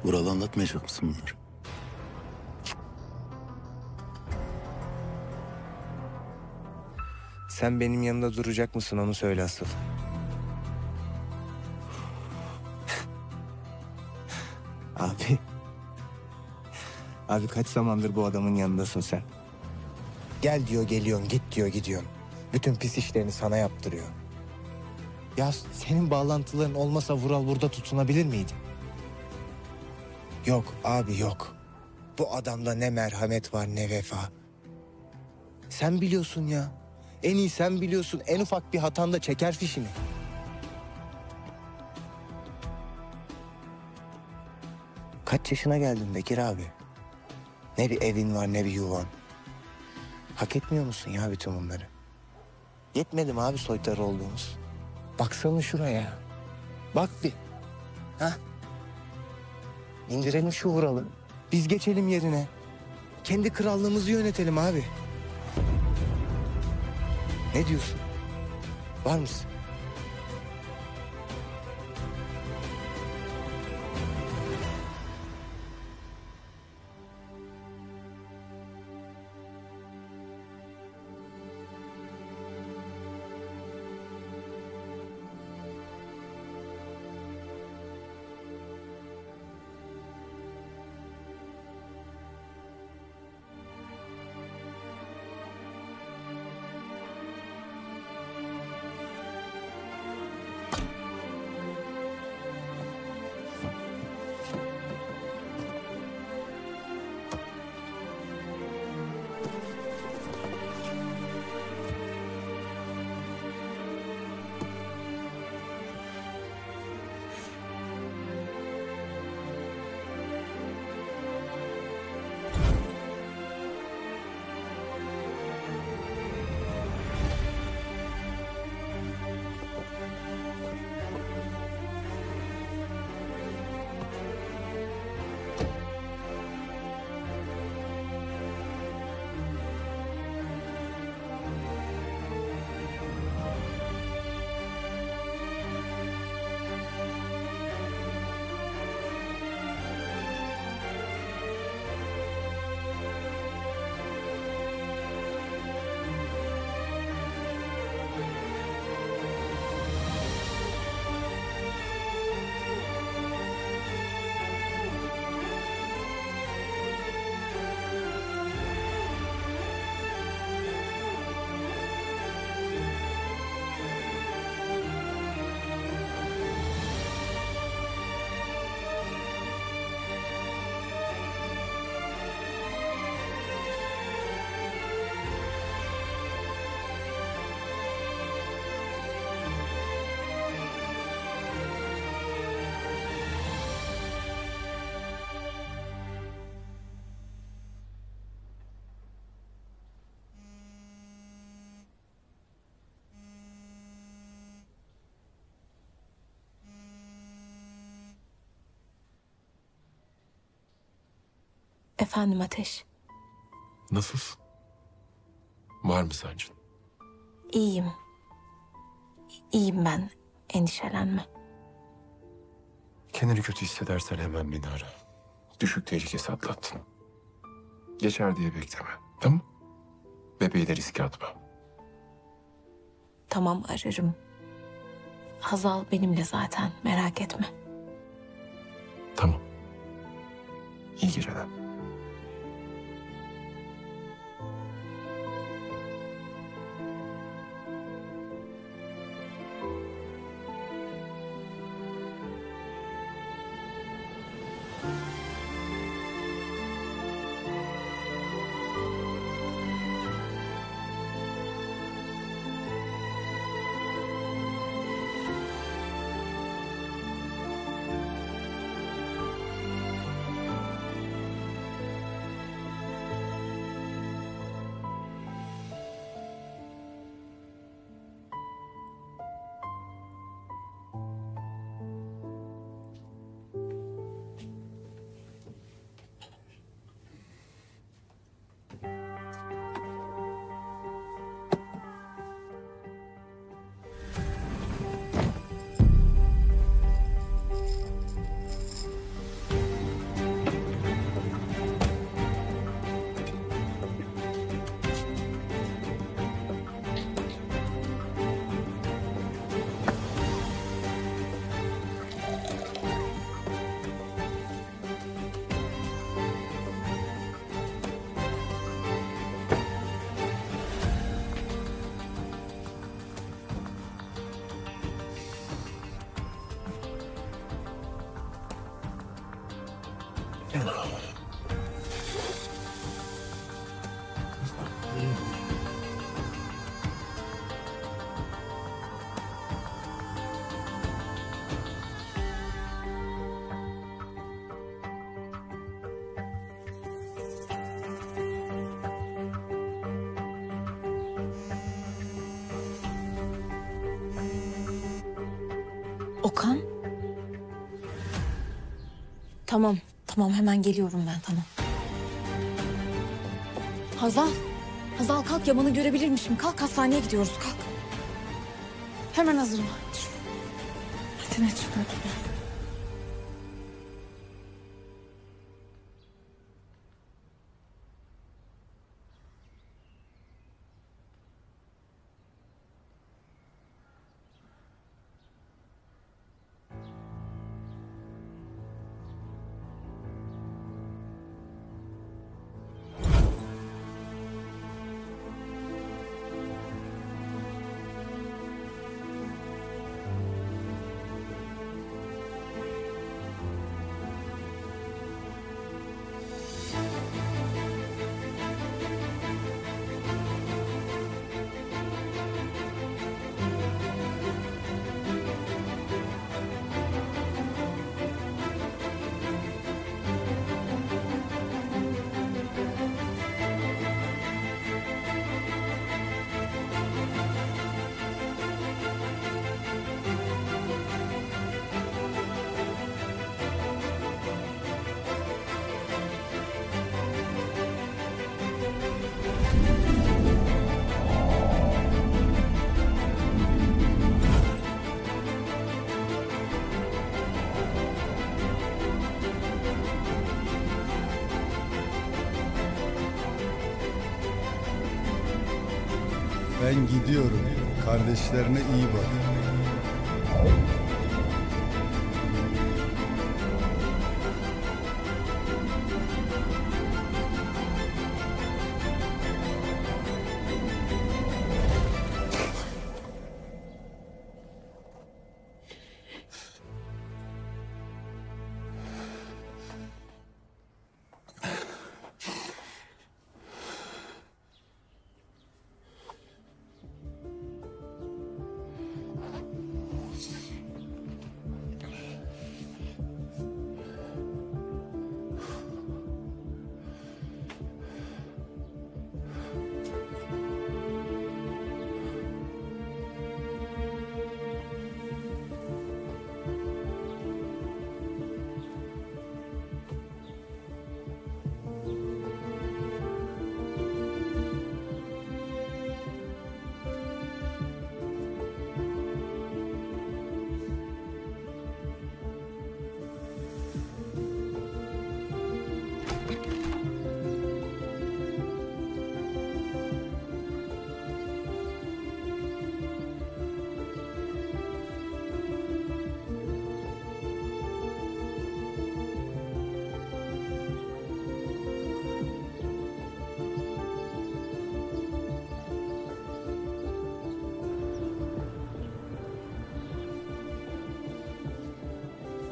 Vural'a anlatmayacak mısın bunları? Sen benim yanımda duracak mısın onu söyle asıl. Abi. Abi kaç zamandır bu adamın yanındasın sen? Gel diyor geliyorsun, git diyor gidiyorsun. Bütün pis işlerini sana yaptırıyor. Ya senin bağlantıların olmasa Vural burada tutunabilir miydi? Yok abi yok. Bu adamda ne merhamet var ne vefa. Sen biliyorsun ya. En iyi sen biliyorsun. En ufak bir hatanda çeker fişini. Kaç yaşına geldin Bekir abi? Ne bir evin var ne bir yuvan. Hak etmiyor musun ya bütün bunları? Yetmedi mi abi soytarı olduğumuz? Baksana şuraya. Bak bir. Ha? İndirelim şu Vural'ı. Biz geçelim yerine. Kendi krallığımızı yönetelim abi. Ne diyorsun? Var mısın? Efendim Ateş. Nasılsın? Var mı sancın? İyiyim. İyiyim ben. Endişelenme. Kendini kötü hissedersen hemen beni ara. Düşük tehlikesi atlattın. Geçer diye bekleme. Tamam Bebeği de riske atma. Tamam ararım. Hazal benimle zaten merak etme. Tamam. İyi geceler. Tamam, hemen geliyorum ben tamam. Hazal. Hazal kalk Yaman'ı görebilirmişim. Kalk hastaneye gidiyoruz kalk. Hemen hazırım. Hadi ne çıkar. Kardeşlerine iyi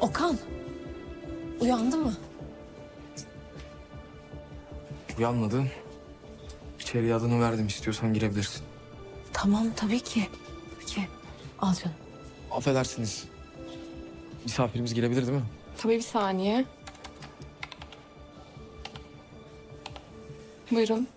Okan. Uyandı mı? Uyanmadı. İçeriye adını verdim. İstiyorsan girebilirsin. Tamam tabii ki. Peki. Al canım. Affedersiniz. Misafirimiz girebilir değil mi? Tabii bir saniye. Buyurun.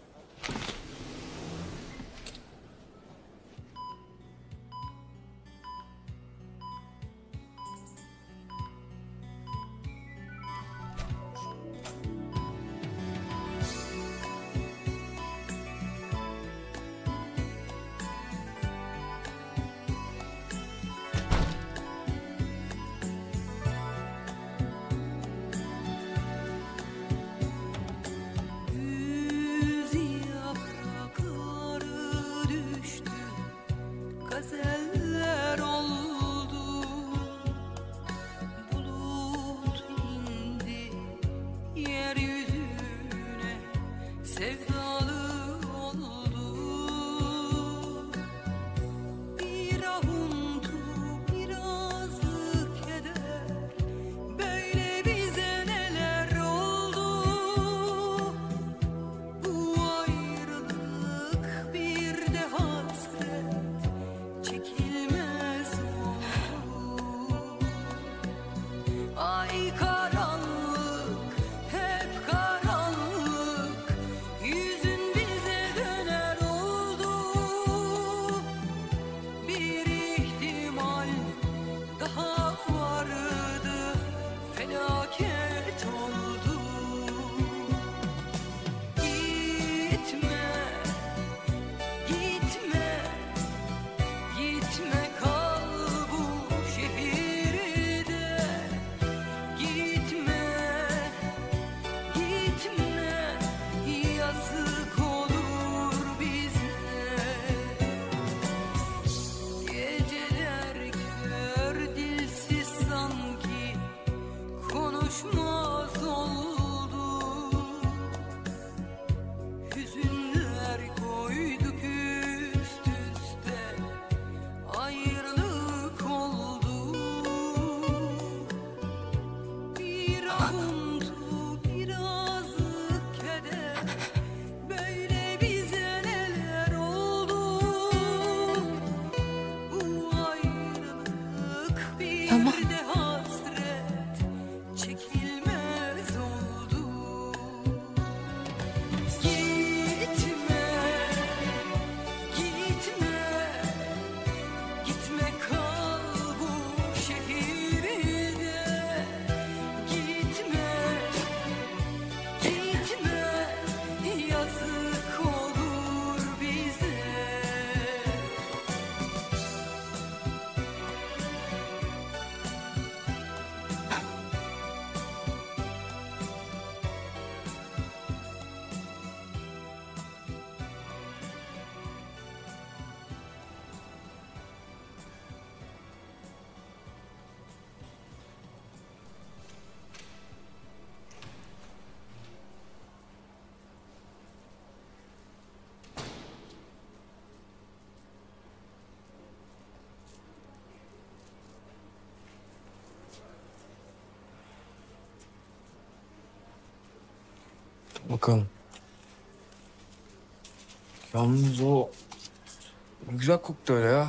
Bakalım. Yalnız o güzel koktu öyle ya.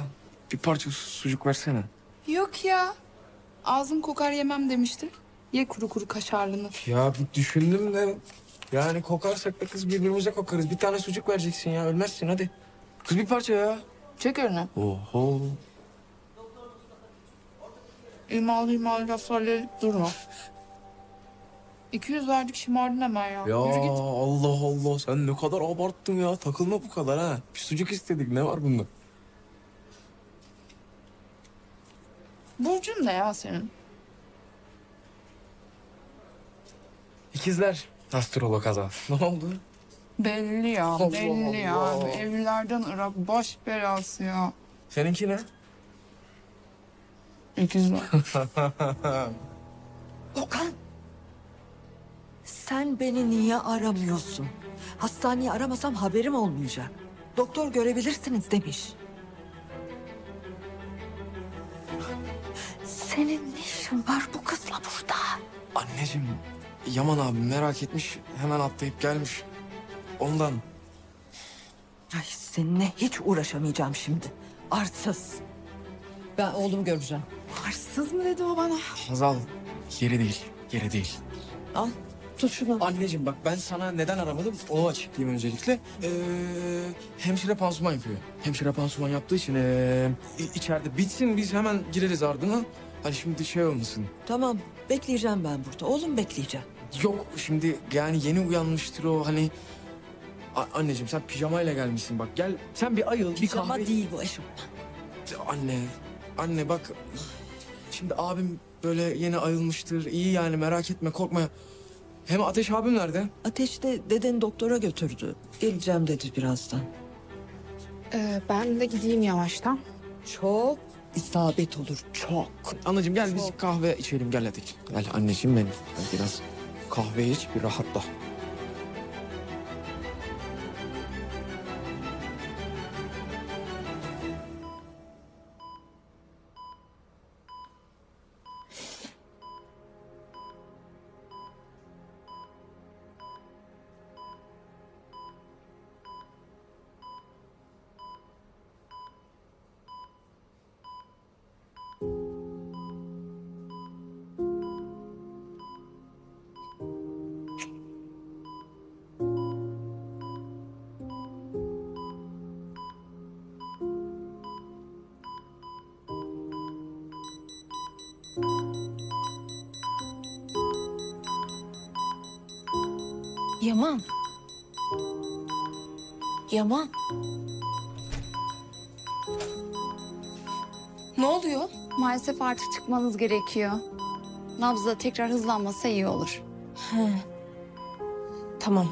Bir parça su- sucuk versene. Yok ya. Ağzım kokar yemem demiştim. Ye kuru kuru kaşarlını. Ya bir düşündüm de yani kokarsak da kız birbirimize kokarız. Bir tane sucuk vereceksin ya ölmezsin hadi. Kız bir parça ya. Çek önüne. Oho. İmalı laflarla edip durma. 200 verdik şımardın hemen ya. Ya Yürü git. Allah Allah sen ne kadar abarttın ya. Takılma bu kadar ha. Bir sucuk istedik ne var bunda? Burcun ne ya senin? İkizler. Astrolog Hazal. Ne oldu? Belli ya, Allah belli ya. Allah. Evlilerden Irak baş belası ya. Seninki ne? İkizler. Okan! Sen beni niye aramıyorsun? Hastaneyi aramasam haberim olmayacak. Doktor görebilirsiniz demiş. Senin ne işin var bu kızla burada? Anneciğim Yaman abi merak etmiş hemen atlayıp gelmiş. Ondan. Ay seninle hiç uğraşamayacağım şimdi. Arsız. Ben oğlumu göreceğim. Arsız mı dedi o bana? Hazal yeri değil, yeri değil. Al tut şunu. Anneciğim bak ben sana neden aramadım onu açıklayayım öncelikle. Ee, hemşire pansuman yapıyor. Hemşire pansuman yaptığı için ee, içeride bitsin biz hemen gireriz ardına. Hani şimdi şey olmasın. Tamam bekleyeceğim ben burada. Oğlum bekleyeceğim. Yok şimdi yani yeni uyanmıştır o hani... A- anneciğim sen pijamayla gelmişsin bak gel sen bir ayıl bir Pijama kahve... değil bu eşofman. Anne, anne bak şimdi abim böyle yeni ayılmıştır iyi yani merak etme korkma. Hem Ateş abim nerede? Ateş de deden doktora götürdü. Geleceğim dedi birazdan. Ee, ben de gideyim yavaştan. Çok isabet olur çok. Anacığım gel biz kahve içelim gel hadi. Gel anneciğim benim. Gel biraz kahve iç bir rahatla. Artık çıkmanız gerekiyor. Nabzda tekrar hızlanmasa iyi olur. He. Tamam.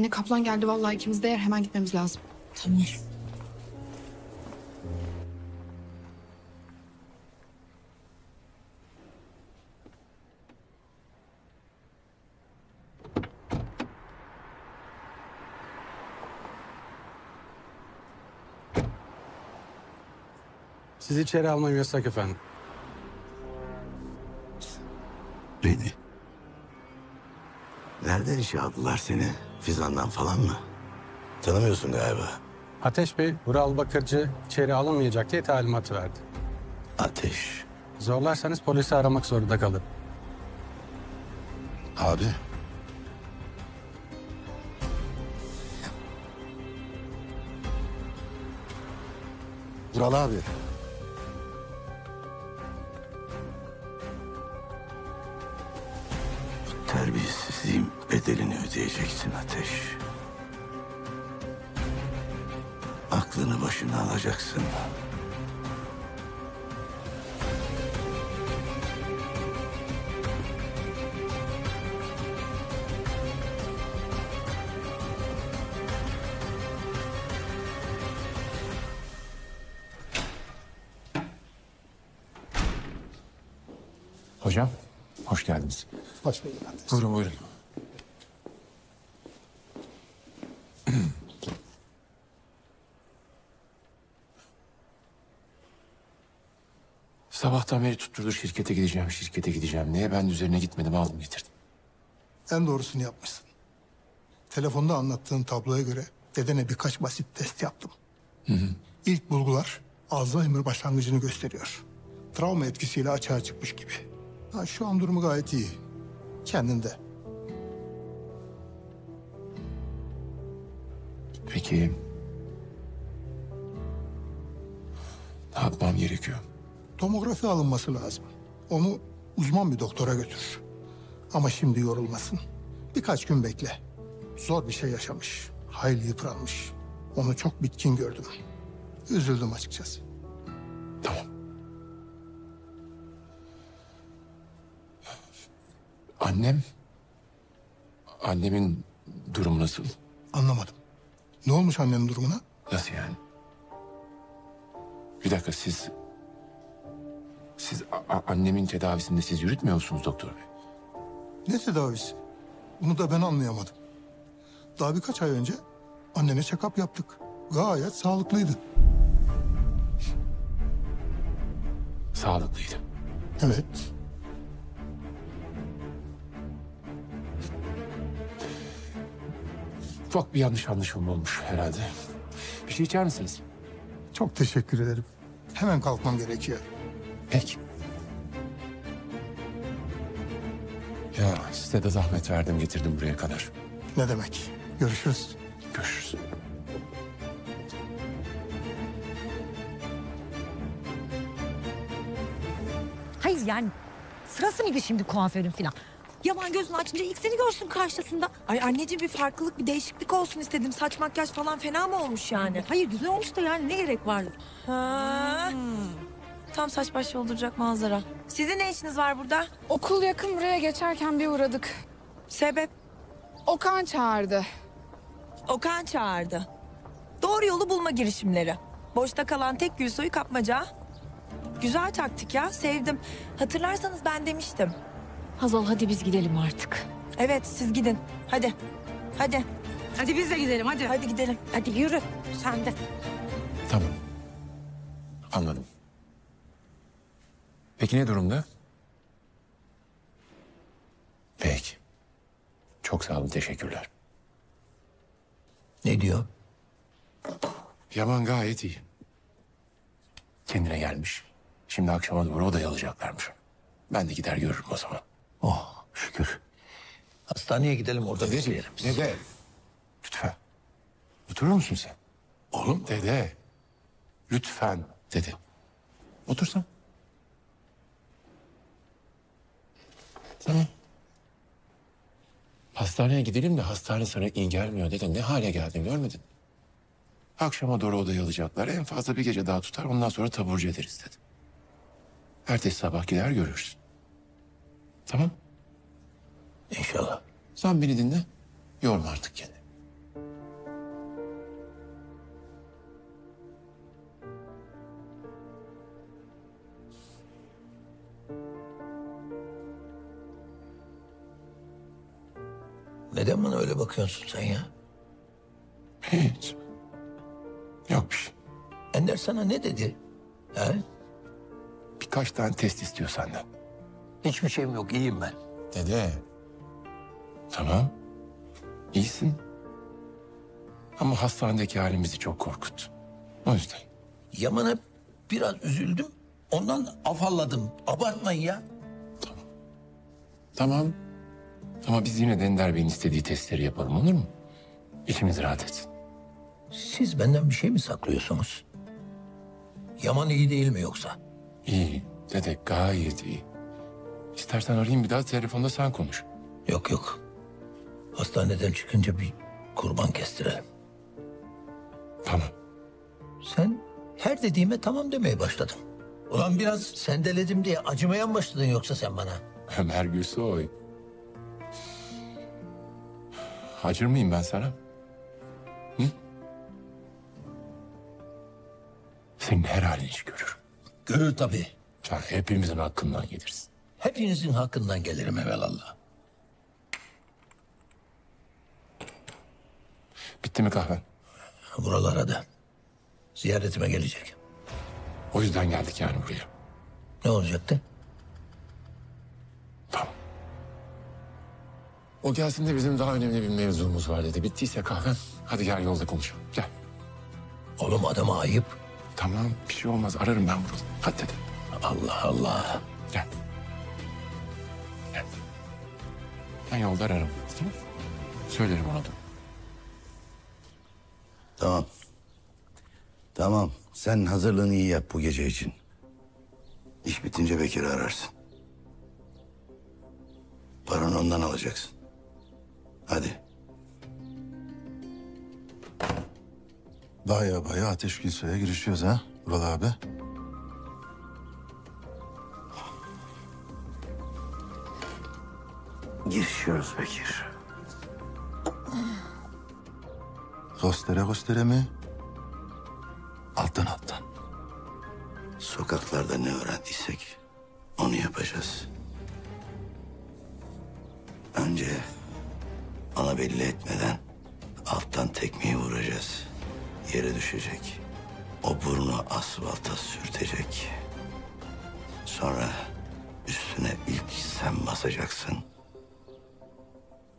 Anne kaplan geldi vallahi ikimiz de yer hemen gitmemiz lazım. Tamam. Sizi içeri almam yasak efendim. Beni. Nereden işe aldılar seni? Fizan'dan falan mı? Tanımıyorsun galiba. Ateş Bey, Vural Bakırcı içeri alınmayacak diye talimat verdi. Ateş. Zorlarsanız polisi aramak zorunda kalır. Abi. Vural abi. Sabahtan beri tutturdu şirkete gideceğim, şirkete gideceğim. Niye ben de üzerine gitmedim, aldım getirdim. En doğrusunu yapmışsın. Telefonda anlattığın tabloya göre dedene birkaç basit test yaptım. Hı hı. İlk bulgular Alzheimer başlangıcını gösteriyor. Travma etkisiyle açığa çıkmış gibi. Ha, şu an durumu gayet iyi. Kendinde. Peki... Ne yapmam gerekiyor? Tomografi alınması lazım. Onu uzman bir doktora götür. Ama şimdi yorulmasın. Birkaç gün bekle. Zor bir şey yaşamış. Hayli yıpranmış. Onu çok bitkin gördüm. Üzüldüm açıkçası. Annem... Annemin durumu nasıl? Anlamadım. Ne olmuş annenin durumuna? Nasıl yani? Bir dakika siz... Siz annemin tedavisinde siz yürütmüyor musunuz doktor bey? Ne tedavisi? Bunu da ben anlayamadım. Daha birkaç ay önce annene check-up yaptık. Gayet sağlıklıydı. Sağlıklıydı. Evet. Ufak bir yanlış anlaşılma olmuş herhalde. Bir şey içer misiniz? Çok teşekkür ederim. Hemen kalkmam gerekiyor. Peki. Ya size de zahmet verdim getirdim buraya kadar. Ne demek? Görüşürüz. Görüşürüz. Hayır yani sırası mıydı şimdi kuaförün falan? Yaman gözünü açınca ilk seni görsün karşısında. Ay anneciğim bir farklılık, bir değişiklik olsun istedim. Saç makyaj falan fena mı olmuş yani? Hayır güzel olmuş da yani ne gerek vardı? Ha. Tam saç baş yolduracak manzara. Sizin ne işiniz var burada? Okul yakın buraya geçerken bir uğradık. Sebep? Okan çağırdı. Okan çağırdı. Doğru yolu bulma girişimleri. Boşta kalan tek Gülsoy'u kapmaca. Güzel taktik ya, sevdim. Hatırlarsanız ben demiştim. Hazal hadi biz gidelim artık. Evet, siz gidin. Hadi. Hadi. Hadi biz de gidelim hadi. Hadi gidelim. Hadi yürü sen de. Tamam. Anladım. Peki ne durumda? Peki. Çok sağ olun, teşekkürler. Ne diyor? Yaman gayet iyi. Kendine gelmiş. Şimdi akşama doğru odaya alacaklarmış. Ben de gider görürüm o zaman. Oh şükür. Hastaneye gidelim orada bekleyelim. Dede. Lütfen. Oturur musun sen? Oğlum. Dede. Lütfen dede. Otursan. Tamam. Hastaneye gidelim de hastane sana iyi gelmiyor dede. Ne hale geldin görmedin? Akşama doğru odaya alacaklar. En fazla bir gece daha tutar. Ondan sonra taburcu ederiz dedi. Ertesi sabah gider görürsün. Tamam. İnşallah. Sen beni dinle. Yorma artık kendini. Neden bana öyle bakıyorsun sen ya? Hiç. Yok bir şey. Ender sana ne dedi? He? Birkaç tane test istiyor senden. Hiçbir şeyim yok, iyiyim ben. Dede. Tamam. İyisin. Ama hastanedeki halimizi çok korkut. O yüzden. Yaman'a biraz üzüldüm. Ondan afalladım. Abartmayın ya. Tamam. Ama biz yine de Ender Bey'in istediği testleri yapalım olur mu? İçimiz rahat etsin. Siz benden bir şey mi saklıyorsunuz? Yaman iyi değil mi yoksa? İyi. Dede gayet iyi. İstersen arayayım bir daha telefonda sen konuş. Yok yok. Hastaneden çıkınca bir kurban kestirelim. Tamam. Sen her dediğime tamam demeye başladın. Ulan biraz sendeledim diye acımaya mı başladın yoksa sen bana? Ömer Gülsoy. Acır mıyım ben sana? Hı? Senin her halini görür. Görür tabii. Sen hepimizin hakkından gelirsin. Hepinizin hakkından gelirim evelallah. Bitti mi kahven? Buralara da. Ziyaretime gelecek. O yüzden geldik yani buraya. Ne olacaktı? O gelsin de bizim daha önemli bir mevzumuz var dedi. Bittiyse kahven. Hadi gel yolda konuşalım. Gel. Oğlum adama ayıp. Tamam bir şey olmaz. Ararım ben Vural'ı. Hadi hadi. Allah Allah. Gel. Gel. Ben yolda ararım. Tamam. Söylerim ona da. Tamam. Tamam. Sen hazırlığını iyi yap bu gece için. İş bitince Bekir'i ararsın. Paranı ondan alacaksın. Hadi. Baya baya Ateş Gülsoy'a girişiyoruz ha Vural abi. Girişiyoruz Bekir. Göstere göstere mi? Alttan alttan. Sokaklarda ne öğrendiysek onu yapacağız. Önce ona belli etmeden alttan tekmeyi vuracağız. Yere düşecek. O burnu asfalta sürtecek. Sonra üstüne ilk sen basacaksın.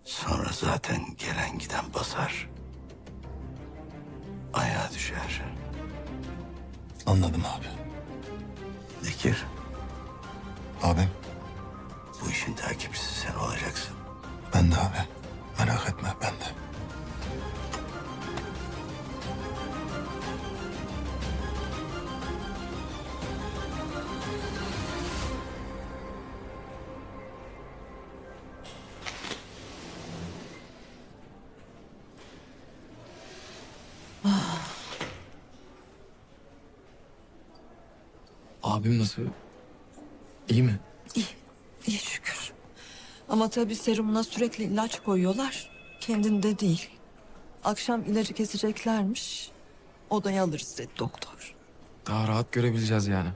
Sonra zaten gelen giden basar. Ayağa düşer. Anladım abi. Bekir, Abi bu işin takipçisi sen olacaksın. ben de abi. Merak etme ben de. Abim nasıl? İyi mi? İyi, iyi şükür. Ama tabii serumuna sürekli ilaç koyuyorlar. Kendinde değil. Akşam ilacı keseceklermiş. Odaya alırız dedi doktor. Daha rahat görebileceğiz yani.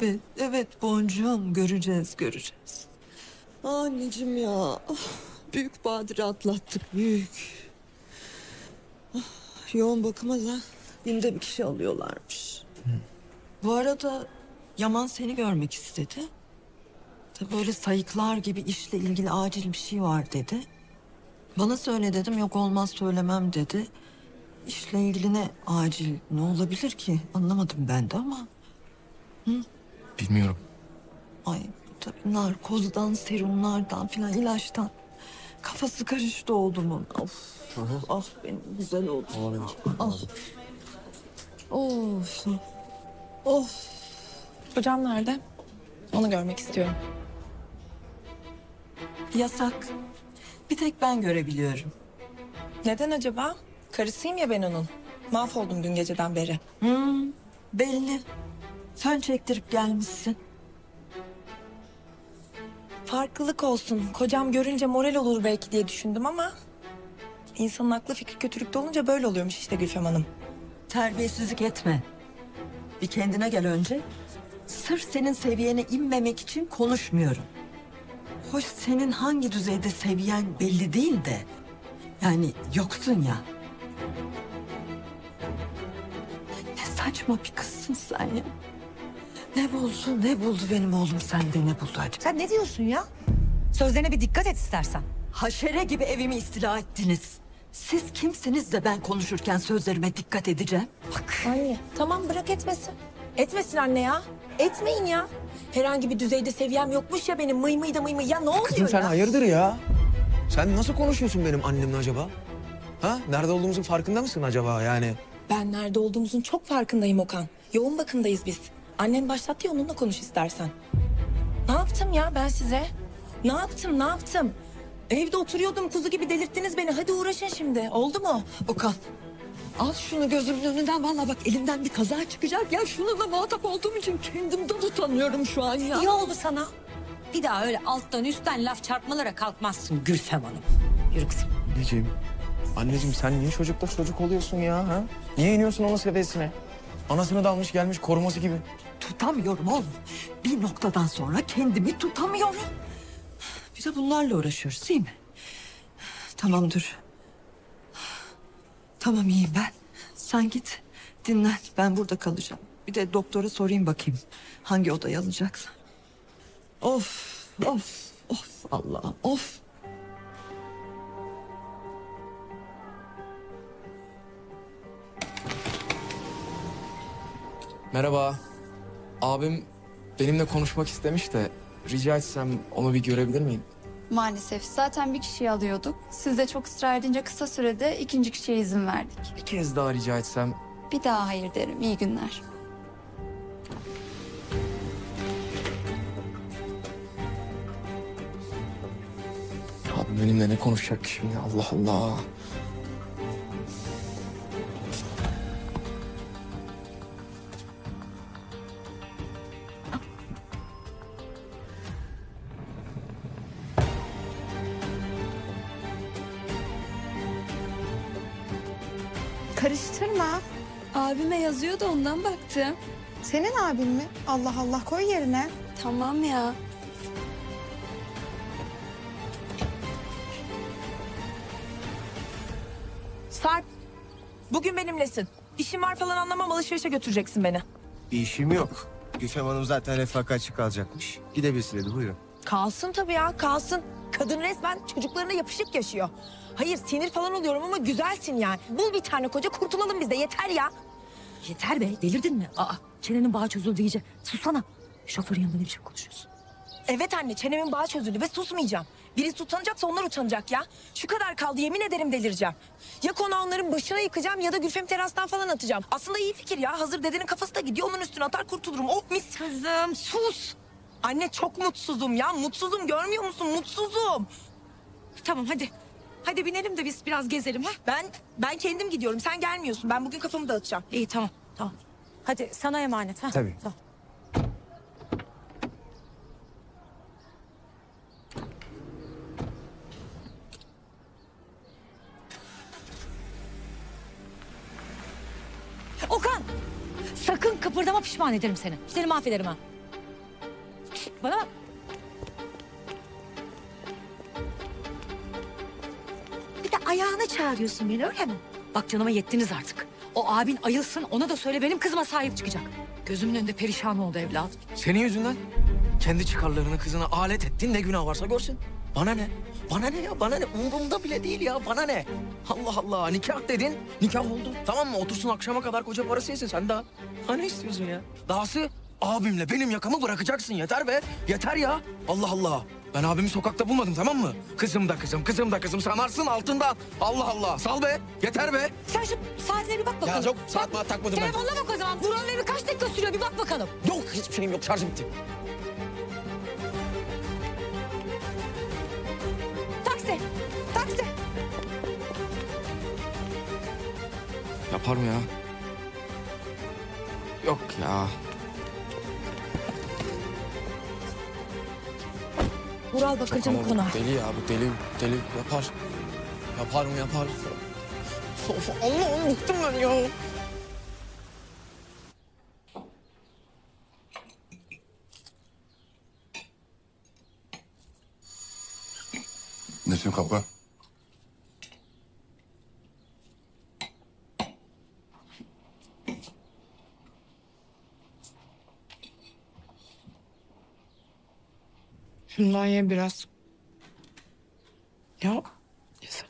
Evet, evet boncuğum göreceğiz, göreceğiz. Anneciğim ya. ah, Büyük badire atlattık, büyük. Ah, Yoğun bakıma da günde bir kişi alıyorlarmış. Bu arada Yaman seni görmek istedi. Böyle sayıklar gibi işle ilgili acil bir şey var dedi. Bana söyle dedim yok olmaz söylemem dedi. İşle ilgili ne acil ne olabilir ki anlamadım ben de ama. Bilmiyorum. Ay tabii narkozdan, serumlardan filan ilaçtan. Kafası karıştı oğlumun. Of. Ah benim güzel oğlum. Olabilir. Ah. Of. Of. Hocam nerede? Onu görmek istiyorum. Yasak. Bir tek ben görebiliyorum. Neden acaba? Karısıyım ya ben onun. Mahvoldum dün geceden beri. Hmm, belli. Sen çektirip gelmişsin. Farklılık olsun. Kocam görünce moral olur belki diye düşündüm ama... ...insanın aklı fikri kötülükte olunca böyle oluyormuş işte Gülfem Hanım. Terbiyesizlik etme. Bir kendine gel önce. Sırf senin seviyene inmemek için konuşmuyorum. Hoş senin hangi düzeyde seviyen belli değil de. Yani yoksun ya. Ne saçma bir kızsın sen ya. Ne buldu, ne buldu benim oğlum sende ne buldu acaba? Sen ne diyorsun ya? Sözlerine bir dikkat et istersen. Haşere gibi evimi istila ettiniz. Siz kimsiniz de ben konuşurken sözlerime dikkat edeceğim? Bak. Anne tamam bırak etmesin. Etmesin anne ya. Etmeyin ya. Herhangi bir düzeyde seviyem yokmuş ya benim mıy mıy da mıy mıy. Ya ne oluyor Kızım sen ya? hayırdır ya? Sen nasıl konuşuyorsun benim annemle acaba? Ha? Nerede olduğumuzun farkında mısın acaba yani? Ben nerede olduğumuzun çok farkındayım Okan. Yoğun bakımdayız biz. Annen başlattı ya onunla konuş istersen. Ne yaptım ya ben size? Ne yaptım ne yaptım? Evde oturuyordum kuzu gibi delirttiniz beni. Hadi uğraşın şimdi. Oldu mu? Okan al şunu gözümün önünden valla bak elimden bir kaza çıkacak. Ya şununla muhatap olduğum için kendimden utanıyorum şu an ya. İyi oldu sana. Bir daha öyle alttan üstten laf çarpmalara kalkmazsın Gülfem Hanım. Yürü kızım. Anneciğim, anneciğim sen niye çocukla çocuk oluyorsun ya? Ha? Niye iniyorsun onun seviyesine? Anasını da almış gelmiş koruması gibi. Tutamıyorum oğlum. Bir noktadan sonra kendimi tutamıyorum. Bir de bunlarla uğraşıyoruz değil mi? Tamam dur. Tamam iyiyim ben. Sen git dinlen. Ben burada kalacağım. Bir de doktora sorayım bakayım. Hangi odayı alacaksa. Of of of Allah'ım of. Merhaba. Abim benimle konuşmak istemiş de rica etsem onu bir görebilir miyim? Maalesef zaten bir kişiyi alıyorduk. Siz de çok ısrar edince kısa sürede ikinci kişiye izin verdik. Bir kez daha rica etsem. Bir daha hayır derim. İyi günler. Abi benimle ne konuşacak şimdi Allah Allah. Karıştırma. Abime yazıyor da ondan baktım. Senin abin mi? Allah Allah koy yerine. Tamam ya. Sarp. Bugün benimlesin. İşim var falan anlamam alışverişe götüreceksin beni. Bir işim yok. Gülfem Hanım zaten refakatçi kalacakmış. Gidebilsin dedi buyurun. Kalsın tabii ya kalsın. Kadın resmen çocuklarına yapışık yaşıyor. Hayır sinir falan oluyorum ama güzelsin yani. Bul bir tane koca kurtulalım biz de yeter ya. Yeter be delirdin mi? Aa çenenin bağı çözüldü iyice. Susana. Şoförün yanında ne biçim konuşuyorsun? Evet anne çenemin bağı çözüldü ve susmayacağım. Birisi utanacaksa onlar utanacak ya. Şu kadar kaldı yemin ederim delireceğim. Ya konağınların başına yıkacağım ya da Gülfem'i terastan falan atacağım. Aslında iyi fikir ya. Hazır dedenin kafası da gidiyor onun üstüne atar kurtulurum. Oh mis. Kızım sus. Anne çok mutsuzum ya. Mutsuzum görmüyor musun? Mutsuzum. Tamam hadi. Hadi binelim de biz biraz gezelim ha. Ben ben kendim gidiyorum. Sen gelmiyorsun. Ben bugün kafamı dağıtacağım. İyi tamam tamam. Hadi sana emanet ha. Tabii. Tamam. Okan! Sakın kıpırdama pişman ederim seni. Seni mahvederim ha. Bana bak. Ayağını çağırıyorsun beni öyle mi? Bak canıma yettiniz artık. O abin ayılsın ona da söyle benim kızıma sahip çıkacak. Gözümün önünde perişan oldu evladım. Senin yüzünden kendi çıkarlarını kızına alet ettin ne günah varsa görsün. Bana ne? Bana ne ya? Bana ne? Umurumda bile değil ya. Bana ne? Allah Allah. Nikah dedin. Nikah oldu. Tamam mı? Otursun akşama kadar koca parası yesin sen daha. Ha ne istiyorsun ya? Dahası abimle benim yakamı bırakacaksın. Yeter be. Yeter ya. Allah Allah. Ben abimi sokakta bulmadım tamam mı? Kızım da kızım, kızım da kızım. Sanarsın altından. Allah Allah. Sal be. Yeter be. Sen şu saatine bir bak bakalım. Ya çok saat maat takmadım ben. Telefonla bak o zaman. Buranın evi kaç dakika sürüyor bir bak bakalım. Yok hiçbir şeyim yok. Şarjım bitti. Taksi. Taksi. Yapar mı ya? Yok ya. Vural Bakırcı'nın konağı. Deli ya bu deli deli yapar. Yapar mı yapar. Of Allah'ım bıktım ben ya. Nesin kapı? Şundan ye biraz. Ya. Yes.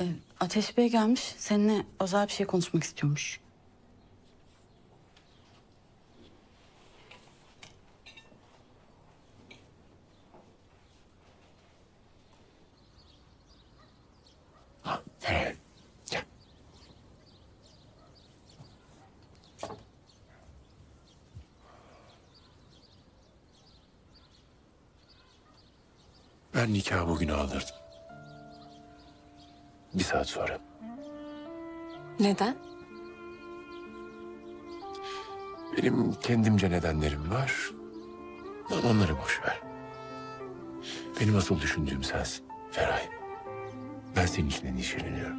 Ee, Ateş Bey gelmiş. Seninle özel bir şey konuşmak istiyormuş. Ha, evet. Ben nikahı bugün aldırdım. Bir saat sonra. Neden? Benim kendimce nedenlerim var. Ama onları boş ver. Benim asıl düşündüğüm sensin Feray. Ben senin için endişeleniyorum.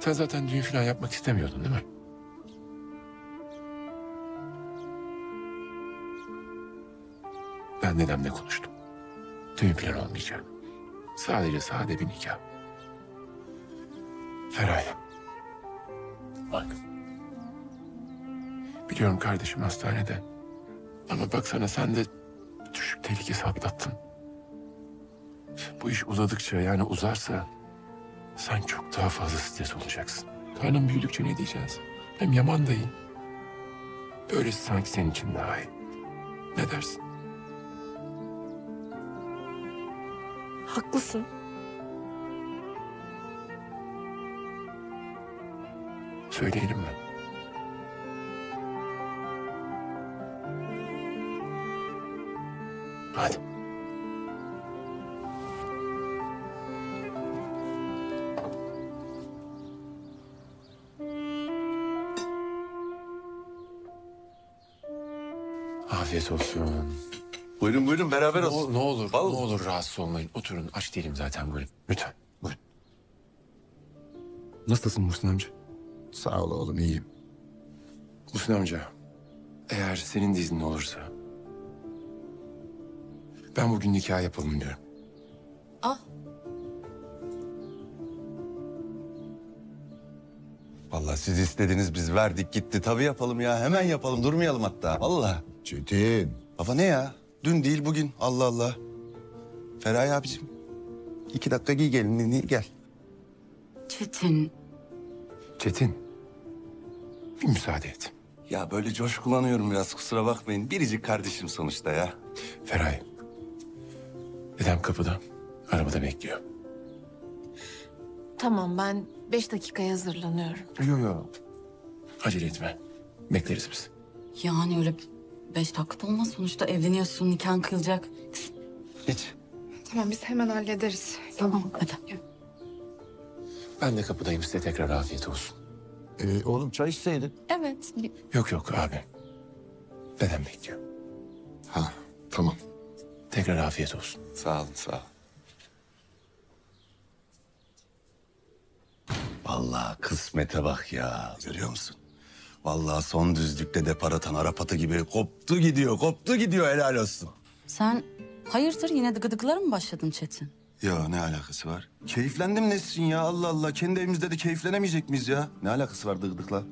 Sen zaten düğün falan yapmak istemiyordun değil mi? Ben dedemle konuştum. Düğün falan olmayacak. Sadece sade bir nikah. Feray. Bak. Biliyorum kardeşim hastanede. Ama baksana sen de düşük tehlikesi atlattın. Bu iş uzadıkça yani uzarsa sen çok daha fazla stres olacaksın. Karnın büyüdükçe ne diyeceğiz? Hem Yaman da iyi. Böylesi sanki senin için daha iyi. Ne dersin? Haklısın. Söyleyelim mi? Hadi. Afiyet olsun. Buyurun buyurun beraber Ne, olsun. ol- ne olur, ne olur rahatsız olmayın. Oturun, aç değilim zaten buyurun. Lütfen, buyurun. Nasılsın Muhsin amca? Sağ ol oğlum, iyiyim. Muhsin amca, eğer senin de iznin olursa... ...ben bugün nikah yapalım diyorum. Ah. Vallahi siz istediniz biz verdik gitti. Tabii yapalım ya. Hemen yapalım durmayalım hatta. Vallahi. Çetin. Baba ne ya? Dün değil bugün. Allah Allah. Feraye abicim. iki dakika giy gelinliğini gel. Çetin. Çetin, bir müsaade et. Ya böyle coşkulanıyorum biraz kusura bakmayın. Biricik kardeşim sonuçta ya. Feray, dedem kapıda, arabada bekliyor. Tamam ben beş dakikaya hazırlanıyorum. Yok yok, acele etme. Bekleriz biz. Yani öyle beş dakikada olmaz sonuçta evleniyorsun nikahın kıyılacak. Hiç. Tamam biz hemen hallederiz. Tamam hadi. Ben de kapıdayım, size tekrar afiyet olsun. Ee, oğlum çay içseydin. Evet. Yok yok abi. Dedem bekliyor. Ha tamam. Tekrar afiyet olsun. Sağ olun sağ ol. Vallahi kısmete bak ya. Görüyor musun? Vallahi son düzlükte depar atan Arap atı gibi koptu gidiyor, koptu gidiyor helal olsun. Sen hayırdır yine de gıdıklara mı başladın Çetin? Ya ne alakası var? Keyiflendim Nesrin ya Allah Allah. Kendi evimizde de keyiflenemeyecek miyiz ya? Ne alakası var dıgdıkla?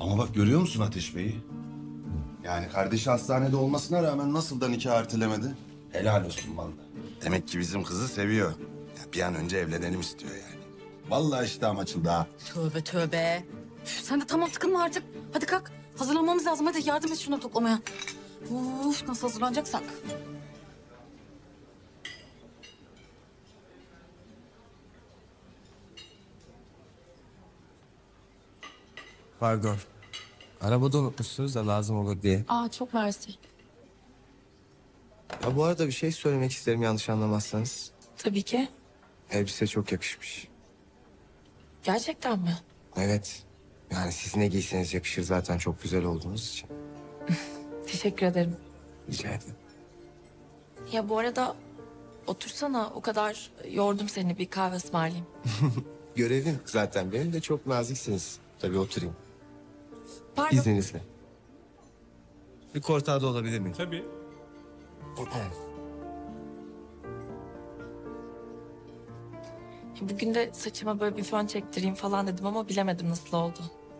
Ama bak görüyor musun Ateş Bey'i? Yani kardeşi hastanede olmasına rağmen nasıl da nikah ertelemedi? Helal olsun vallahi. Demek ki bizim kızı seviyor. Ya bir an önce evlenelim istiyor yani. Vallahi iştahım açıldı ha. Tövbe tövbe. Üf, sen de tamam tıkınma artık. Hadi kalk. Hazırlanmamız lazım. Hadi yardım et şunu toplamaya. Uf nasıl hazırlanacaksak. Pardon. Arabada unutmuşsunuz da lazım olur diye. Aa çok mersi. Ya bu arada bir şey söylemek isterim yanlış anlamazsanız. Tabii ki. Elbise çok yakışmış. Gerçekten mi? Evet. Yani siz ne giyseniz yakışır zaten çok güzel olduğunuz için. Teşekkür ederim. Rica ederim. Ya bu arada otursana o kadar yordum seni bir kahve ısmarlayayım. Görevim zaten benim de çok naziksiniz. Tabii oturayım. Pardon. İzninizle. Bir kortado olabilir mi? Tabii. Bugün de saçıma böyle bir fön çektireyim falan dedim ama bilemedim nasıl oldu.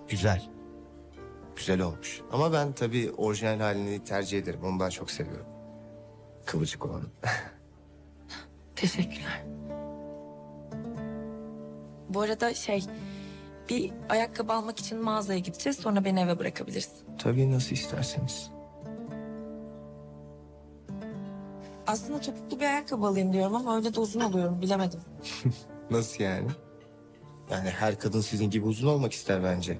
Güzel. Güzel olmuş. Ama ben tabii orijinal halini tercih ederim. Onu daha çok seviyorum. Kıvırcık olanı. Teşekkürler. Bu arada şey bir ayakkabı almak için mağazaya gideceğiz sonra beni eve bırakabilirsin. Tabii nasıl isterseniz. Aslında topuklu bir ayakkabı alayım diyorum ama öyle de uzun oluyorum bilemedim. Nasıl yani? Yani her kadın sizin gibi uzun olmak ister bence.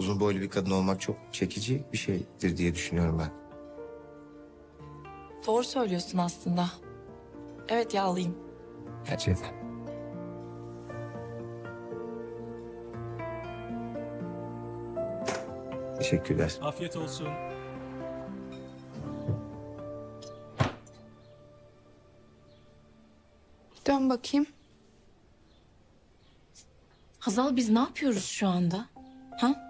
Uzun boylu bir kadın olmak çok çekici bir şeydir diye düşünüyorum ben. Doğru söylüyorsun aslında. Evet yağlıyım. Gerçekten. Teşekkürler. Afiyet olsun. Dön bakayım. Hazal biz ne yapıyoruz şu anda? Ha?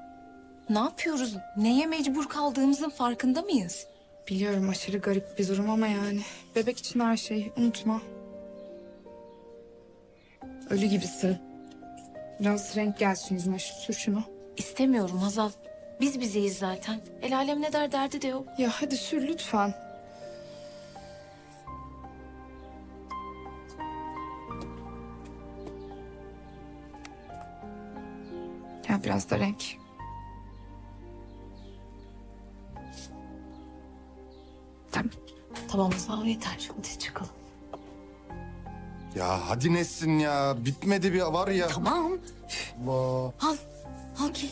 Ne yapıyoruz? Neye mecbur kaldığımızın farkında mıyız? Biliyorum aşırı garip bir durum ama yani. Bebek için her şey. Unutma. Ölü gibisin. Biraz renk gelsin yüzüne. Şu- Sür şunu. İstemiyorum Hazal. Biz bizeyiz zaten. El alem ne der derdi de yok. Ya hadi sür lütfen. Ya biraz da renk. Tamam Hazal yeter. Hadi çıkalım. Ya hadi Nesin ya. Bitmedi bir var ya. Tamam. Allah. Al. Al ki.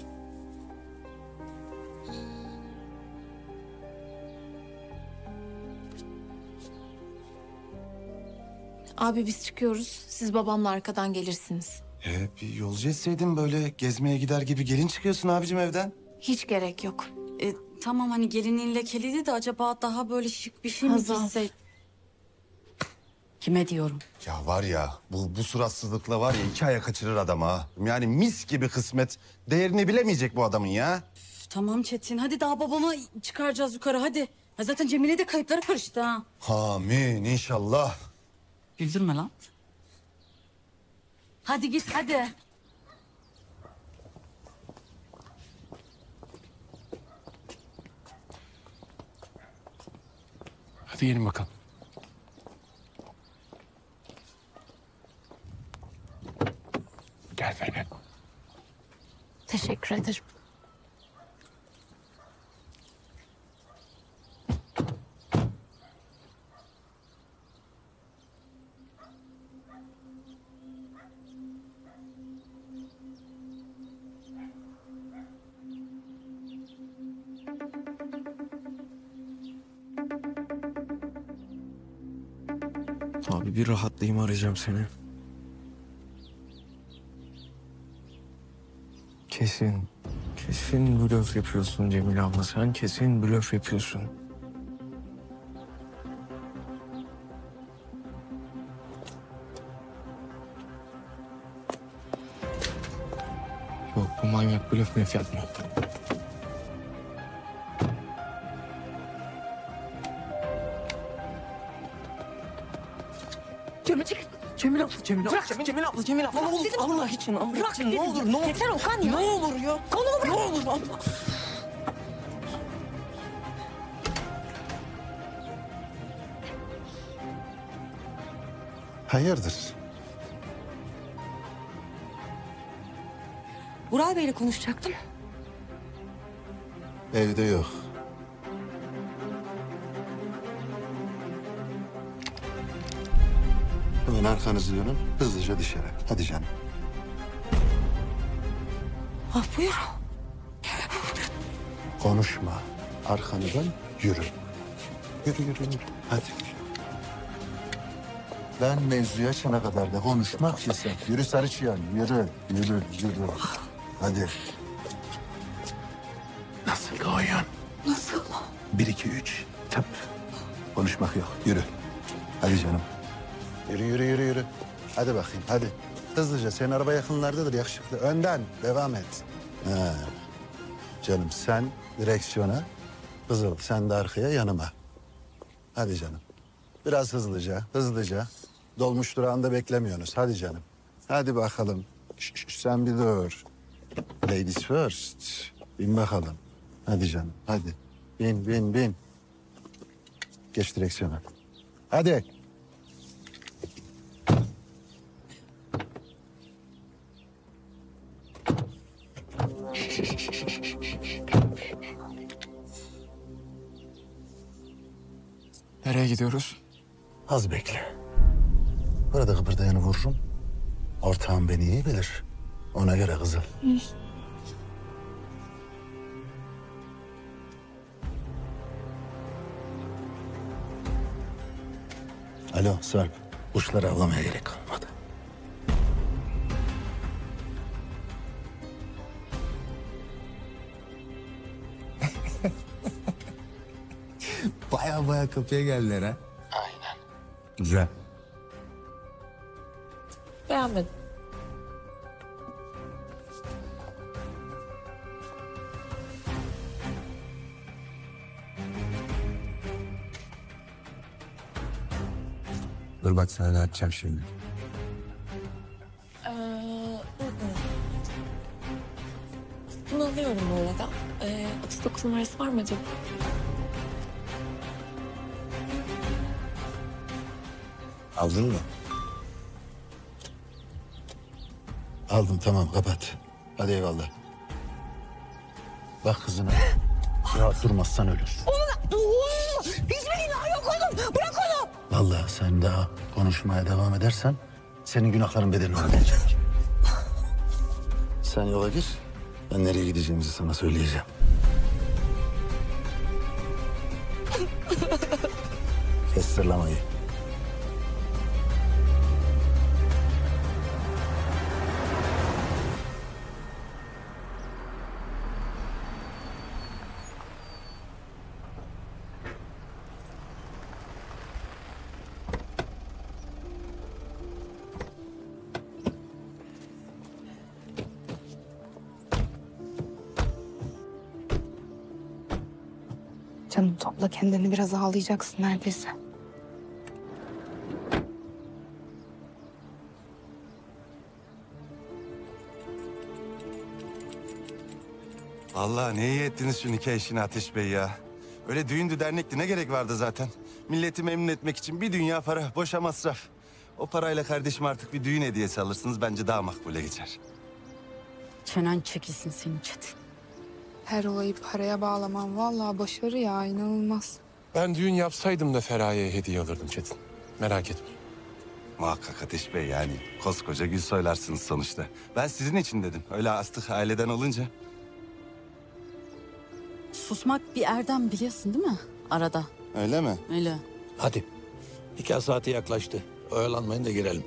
Abi biz çıkıyoruz. Siz babamla arkadan gelirsiniz. E, bir yolcu etseydin böyle gezmeye gider gibi gelin çıkıyorsun abicim evden. Hiç gerek yok. E, tamam hani gelinin lekeliydi de acaba daha böyle şık bir şey mi Hazal. giysek? Kime diyorum? Ya var ya bu, bu suratsızlıkla var ya iki aya kaçırır adam ha. Yani mis gibi kısmet. Değerini bilemeyecek bu adamın ya. Tamam Çetin hadi daha babamı çıkaracağız yukarı hadi. Ha, zaten Cemile de kayıplara karıştı ha. Amin inşallah. Güldürme lan. Hadi git hadi. Hadi gelin bakalım. Gel Feride. Teşekkür ederim. Bir rahatlayayım arayacağım seni. Kesin, kesin blöf yapıyorsun Cemile abla. Sen kesin blöf yapıyorsun. Yok bu manyak blöf mef yapma. Cemil abla, Cemil Cemil, abla, Cemil abla. Ne olur Allah için, Allah Bırak için. Ne dedim. olur, ne olur. Yeter Okan ya. Ne olur ya. Kolumu bırak. Ne olur abla. Hayırdır? Burak Bey'le konuşacaktım. Evde yok. Arkanızı dönün. Hızlıca dışarı. Hadi canım. Ah buyur. Konuşma. Arkanı dön. Yürü. Yürü yürü yürü. Hadi. Ben mevzuya açana kadar da konuşmak yasak. Yürü sarı çıyan. Yürü. Yürü. Yürü. Hadi. Nasıl oyun? Nasıl? Bir, iki, üç. Tıp. Konuşmak yok. Yürü. Hadi bakayım, hadi. Hızlıca. Senin araba yakınlardadır yakışıklı. Önden. Devam et. Ha. Canım sen direksiyona. Kızıl sen de arkaya yanıma. Hadi canım. Biraz hızlıca, hızlıca. Dolmuş durağında beklemiyorsunuz. Hadi canım. Hadi bakalım. Şş, şş, sen bir dur. Ladies first. Bin bakalım. Hadi canım, hadi. Bin, bin, bin. Geç direksiyona. Hadi. Nereye gidiyoruz? Az bekle. Burada kıpırdayanı vururum. Ortağım beni iyi bilir. Ona göre kızıl. Alo Sarp. Kuşları avlamaya gerek kalmadı. Baya baya kapıya geldiler ha. Aynen. Güzel. Beğenmedim. Dur bak sana ne yapacağım şimdi. Ee. Bunu alıyorum bu arada. Ee, 39 numarası var mı acaba? Aldın mı? Aldım tamam kapat. Hadi eyvallah. Bak kızına. Rahat durmazsan ölür. Hiçbir günah yok oğlum. Bırak onu. Vallahi sen daha konuşmaya devam edersen senin günahların bedelini ödeyecek. Sen yola gir. Ben nereye gideceğimizi sana söyleyeceğim. Biraz ağlayacaksın neredeyse. Allah ne iyi ettiniz şu nikah işini Ateş Bey ya. Öyle düğündü dernekti ne gerek vardı zaten. Milleti memnun etmek için bir dünya para boşa masraf. O parayla kardeşim artık bir düğün hediyesi alırsınız bence daha makbule geçer. Çenen çekilsin senin Çetin. Her olayı paraya bağlamam vallahi başarı ya inanılmaz. Ben düğün yapsaydım da Feraye'ye hediye alırdım Çetin. Merak etme. Muhakkak Ateş Bey yani koskoca gül soylarsınız sonuçta. Ben sizin için dedim. Öyle astık aileden olunca. Susmak bir erdem biliyorsun değil mi? Arada. Öyle mi? Öyle. Hadi. Nikah saati yaklaştı. Oyalanmayın da girelim.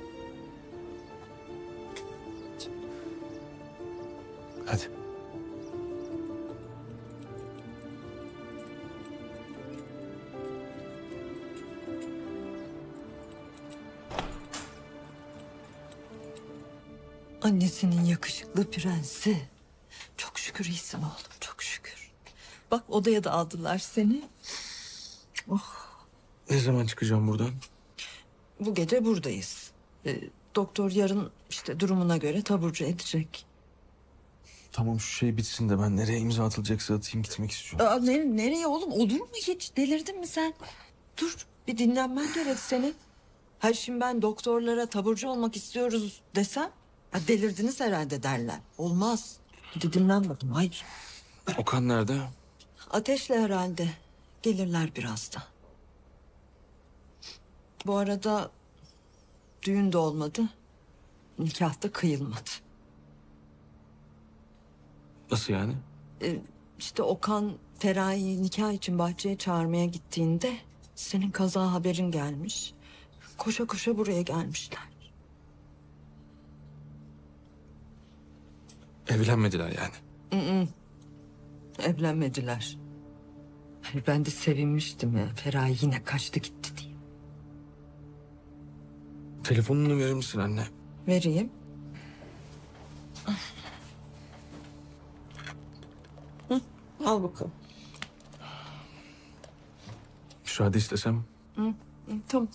Annesinin yakışıklı prensi. Çok şükür iyisin oğlum çok şükür. Bak odaya da aldılar seni. Oh, Ne zaman çıkacağım buradan? bu gece buradayız. Ee, doktor yarın işte durumuna göre taburcu edecek. Tamam şu şey bitsin de ben nereye imza atılacaksa atayım gitmek istiyorum. Aa, ne- nereye oğlum olur mu hiç delirdin mi sen? Dur bir dinlenmen gerek senin. Ha şimdi ben doktorlara taburcu olmak istiyoruz desem ha, delirdiniz herhalde derler. Olmaz. Bir dinlen bakayım hayır. Okan nerede? Ateşle herhalde. Gelirler birazdan. Bu arada düğün de olmadı. Nikah da kıyılmadı. Nasıl yani? Ee, işte Okan Feraye'yi nikah için bahçeye çağırmaya gittiğinde senin kaza haberin gelmiş. Koşa koşa buraya gelmişler. Evlenmediler yani. Mm-mm. Evlenmediler. Ben de sevinmiştim ya. Feraye yine kaçtı gitti diye. Telefonunu verir misin anne? Vereyim. Hı, al bakalım. Müsaade istesem. Hı, hı, tamam.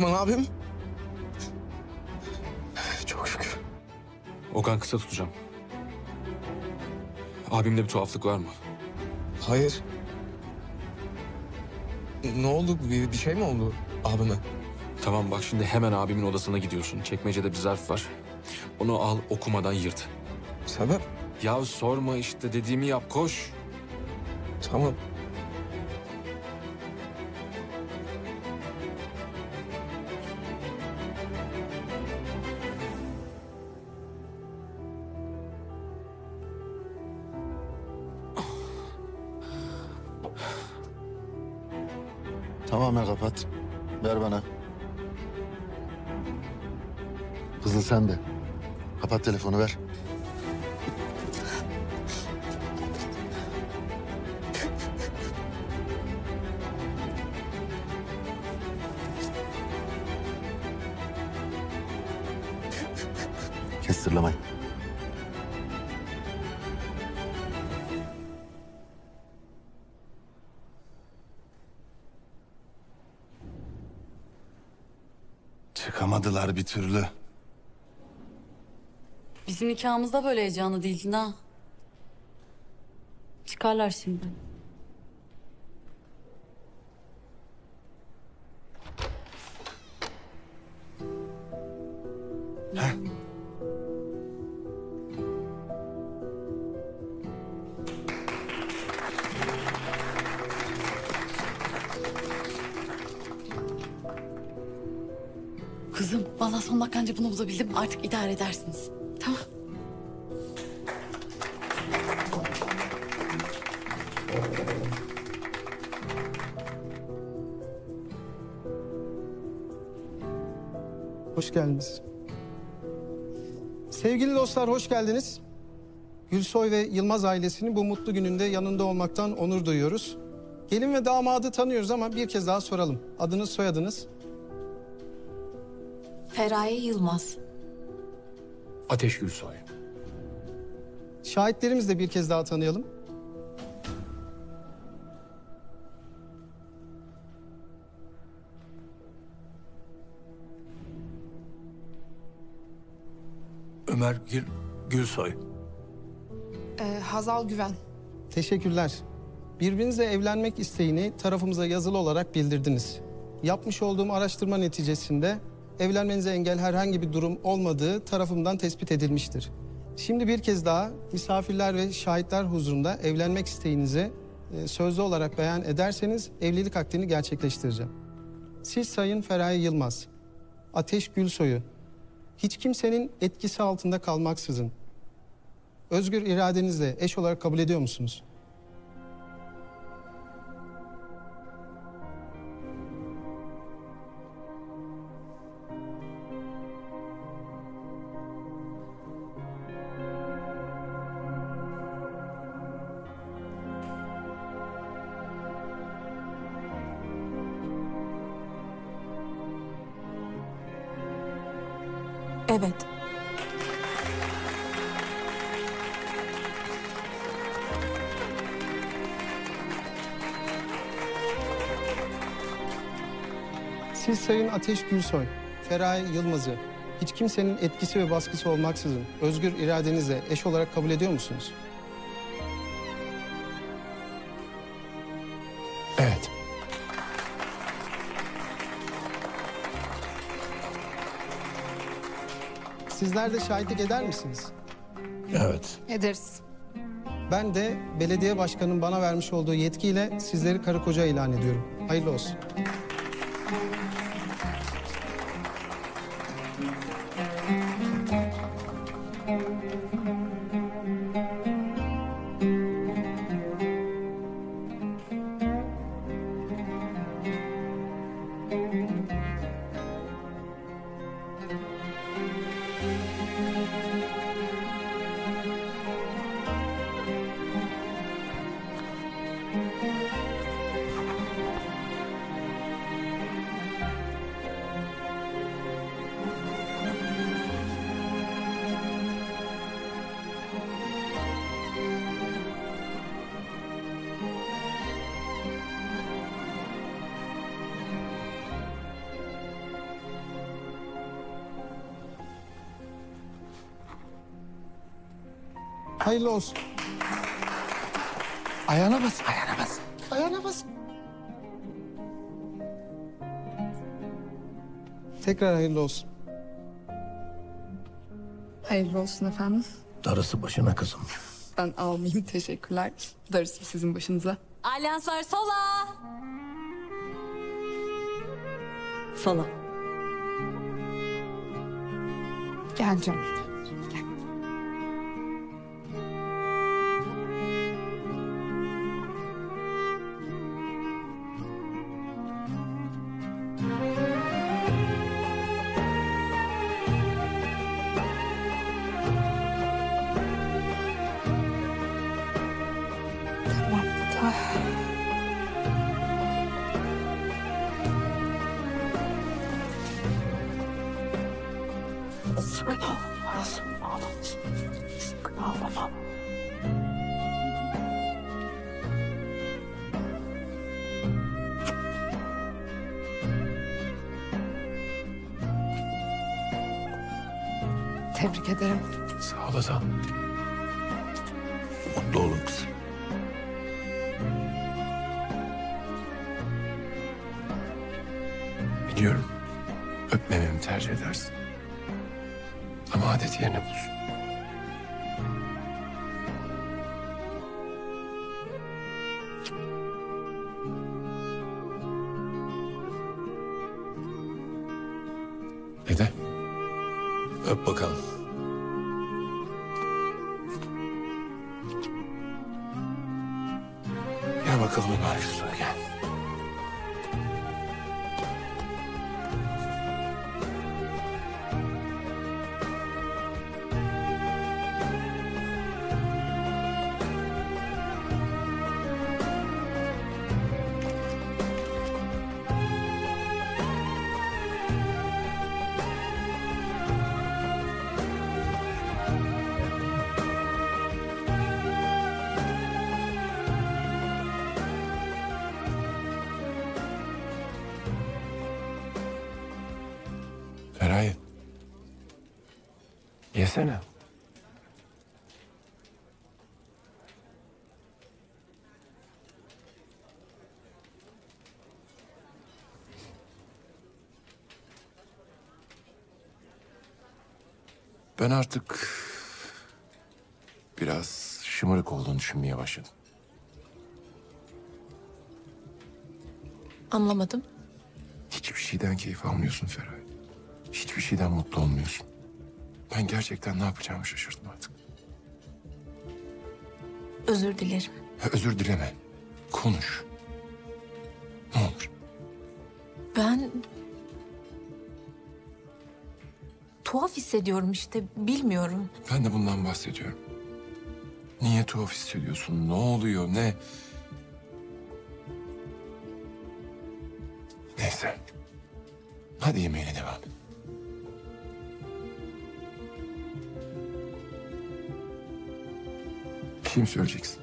Yaman abim. Çok şükür. Okan kısa tutacağım. Abimde bir tuhaflık var mı? Hayır. Ne oldu? Bir, bir şey mi oldu abime? Tamam bak şimdi hemen abimin odasına gidiyorsun. Çekmecede bir zarf var. Onu al okumadan yırt. Sebep? Ya sorma işte dediğimi yap koş. Tamam. Telefonu ver. Kes sırlamayı. Çıkamadılar bir türlü. Bizim nikahımızda böyle heyecanlı değildin ha. Çıkarlar şimdi. Kızım vallahi son dakika önce bunu bulabildim. Artık idare edersiniz. Dostlar hoş geldiniz. Gülsoy ve Yılmaz ailesinin bu mutlu gününde yanında olmaktan onur duyuyoruz. Gelin ve damadı tanıyoruz ama bir kez daha soralım. Adınız, soyadınız? Feraye Yılmaz. Ateş Gülsoy. Şahitlerimizi de bir kez daha tanıyalım. Ömer Gül, Gülsoy. Ee, Hazal Güven. Teşekkürler. Birbirinizle evlenmek isteğini tarafımıza yazılı olarak bildirdiniz. Yapmış olduğum araştırma neticesinde evlenmenize engel herhangi bir durum olmadığı tarafımdan tespit edilmiştir. Şimdi bir kez daha misafirler ve şahitler huzurunda evlenmek isteğinizi e, sözlü olarak beyan ederseniz evlilik akdini gerçekleştireceğim. Siz Sayın Feraye Yılmaz, Ateş Gülsoy'u hiç kimsenin etkisi altında kalmaksızın özgür iradenizle eş olarak kabul ediyor musunuz? Evet. Siz Sayın Ateş Gülsoy, Feraye Yılmaz'ı hiç kimsenin etkisi ve baskısı olmaksızın özgür iradenizle eş olarak kabul ediyor musunuz? Sizler de şahitlik eder misiniz? Evet. Ederiz. Ben de belediye başkanının bana vermiş olduğu yetkiyle sizleri karı koca ilan ediyorum. Hayırlı olsun. Hayırlı olsun. Ayağına bas, ayağına bas. Ayağına bas. Tekrar hayırlı olsun. Hayırlı olsun efendim. Darısı başına kızım. Ben almayayım teşekkürler. Darısı sizin başınıza. Alyanslar sola. Sola. Gel canım. Yesene. Ben artık biraz şımarık olduğunu düşünmeye başladım. Anlamadım. Hiçbir şeyden keyif almıyorsun Feraye. Hiçbir şeyden mutlu olmuyorsun. Ben gerçekten ne yapacağımı şaşırdım artık. Özür dilerim. Ha, özür dileme. Konuş. Ne olur. Ben... Tuhaf hissediyorum işte. Bilmiyorum. Ben de bundan bahsediyorum. Niye tuhaf hissediyorsun? Ne oluyor? Ne? Neyse. Hadi yemeğine şey mi söyleyeceksin?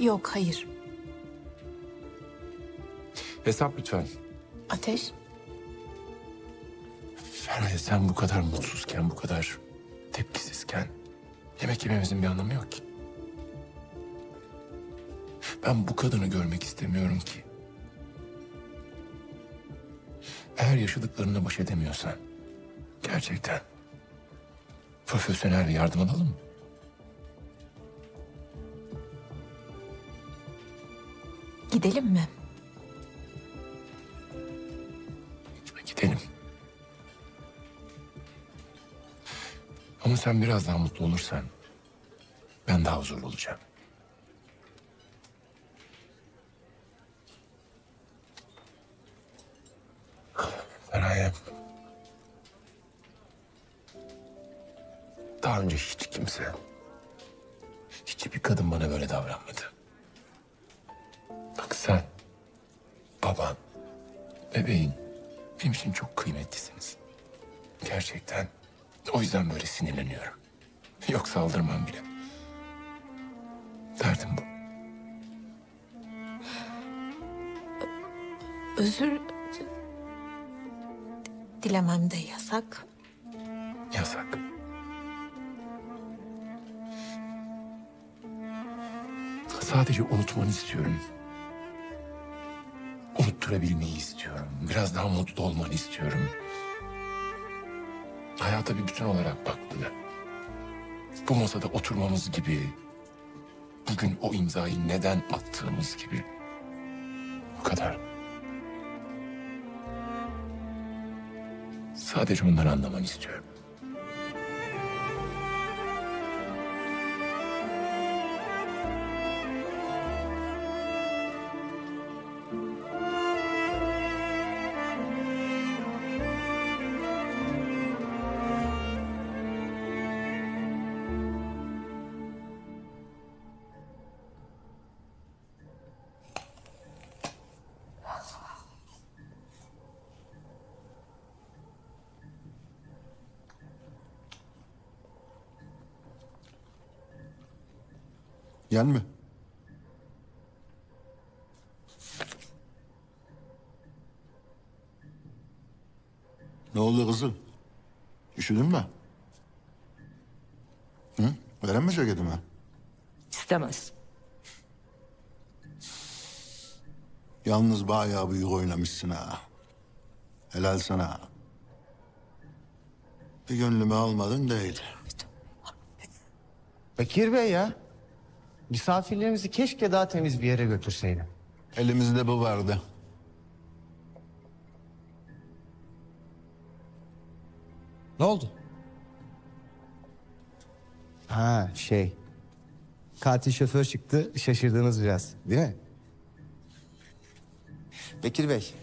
Yok, hayır. Hesap lütfen. Ateş. Feraye sen bu kadar mutsuzken, bu kadar tepkisizken yemek yememizin bir anlamı yok ki. Ben bu kadını görmek istemiyorum ki. Eğer yaşadıklarına baş edemiyorsan gerçekten profesyonel bir yardım alalım mı? Gidelim mi? Gidelim. Ama sen biraz daha mutlu olursan ben daha huzurlu olacağım. İstiyorum. Unutturabilmeyi istiyorum. Biraz daha mutlu olmanı istiyorum. Hayata bir bütün olarak baktığında. Bu masada oturmamız gibi, bugün o imzayı neden attığımız gibi. Bu kadar. Sadece onları anlamanı istiyorum. Gelme. Ne oldu kızım? Üşüdün mü? Hı? Veren mi ceketimi? İstemez. Yalnız bayağı büyük oynamışsın ha. Helal sana. Bir gönlümü almadın değil. Bekir Bey ya. Misafirlerimizi keşke daha temiz bir yere götürseydin. Elimizde bu vardı. Ne oldu? Ha şey. Katil şoför çıktı şaşırdınız biraz değil mi? Bekir Bey.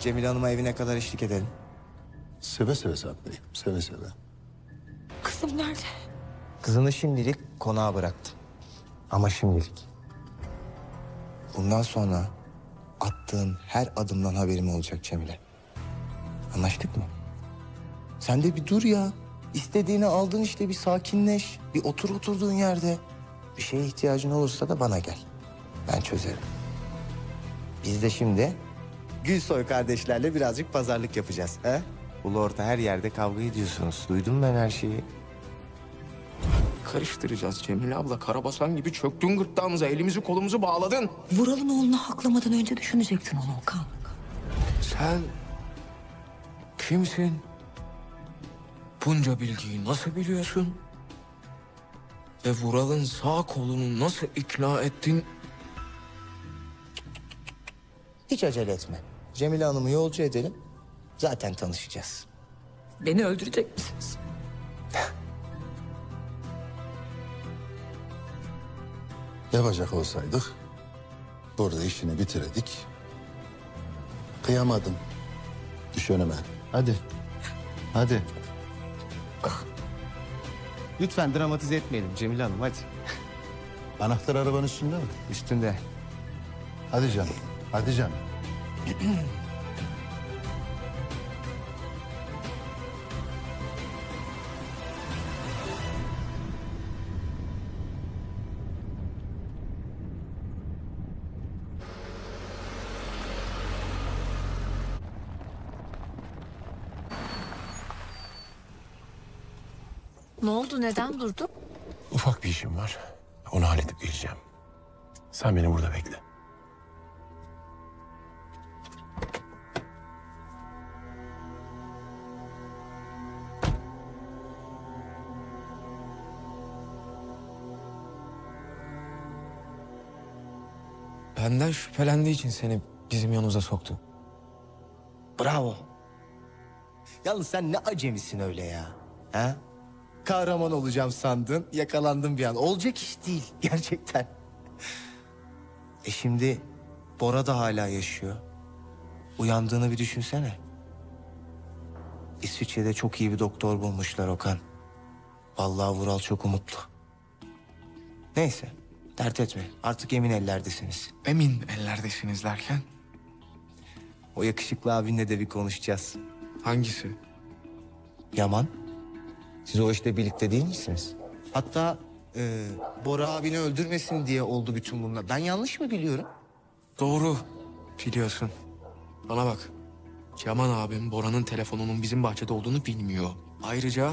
Cemile Hanım'a evine kadar eşlik edelim. Seve seve Sarp Bey. Seve seve. Kızım nerede? Kızını şimdilik konağa bıraktım. Ama şimdilik. Bundan sonra attığın her adımdan haberim olacak Cemile. Anlaştık mı? Sen de bir dur ya. İstediğini aldın işte bir sakinleş. Bir otur oturduğun yerde. Bir şeye ihtiyacın olursa da bana gel. Ben çözerim. Biz de şimdi Gülsoy kardeşlerle birazcık pazarlık yapacağız. He? Ulu orta her yerde kavga ediyorsunuz. Duydum ben her şeyi. Karıştıracağız Cemile abla. Karabasan gibi çöktün gırtlağımıza. Elimizi kolumuzu bağladın. Vural'ın oğlunu haklamadan önce düşünecektin onu Okan. Sen kimsin? Bunca bilgiyi nasıl biliyorsun? Ve Vural'ın sağ kolunu nasıl ikna ettin? Hiç acele etme. Cemile Hanım'ı yolcu edelim. Zaten tanışacağız. Beni öldürecek misiniz? Yapacak olsaydık burada işini bitirdik. Kıyamadım. Düş önüme. Hadi. Hadi. Lütfen dramatize etmeyelim Cemile Hanım hadi. Anahtar arabanın üstünde mi? Üstünde. Hadi canım. Hadi canım. Oldu neden durduk? Ufak bir işim var. Onu halledip geleceğim. Sen beni burada bekle. Benden şüphelendiği için seni bizim yanımıza soktu. Bravo. Yalnız sen ne acemisin öyle ya. Ha? Kahraman olacağım sandın, yakalandın bir an. Olacak iş değil gerçekten. E şimdi Bora da hala yaşıyor. Uyandığını bir düşünsene. İsviçre'de çok iyi bir doktor bulmuşlar Okan. Vallahi Vural çok umutlu. Neyse, dert etme. Artık emin ellerdesiniz. Emin ellerdesiniz derken? O yakışıklı abinle de bir konuşacağız. Hangisi? Yaman. Siz o işte birlikte değil misiniz? Hatta e, Bora abini öldürmesin diye oldu bütün bunlar. Ben yanlış mı biliyorum? Doğru. Biliyorsun. Bana bak. Yaman abim Bora'nın telefonunun bizim bahçede olduğunu bilmiyor. Ayrıca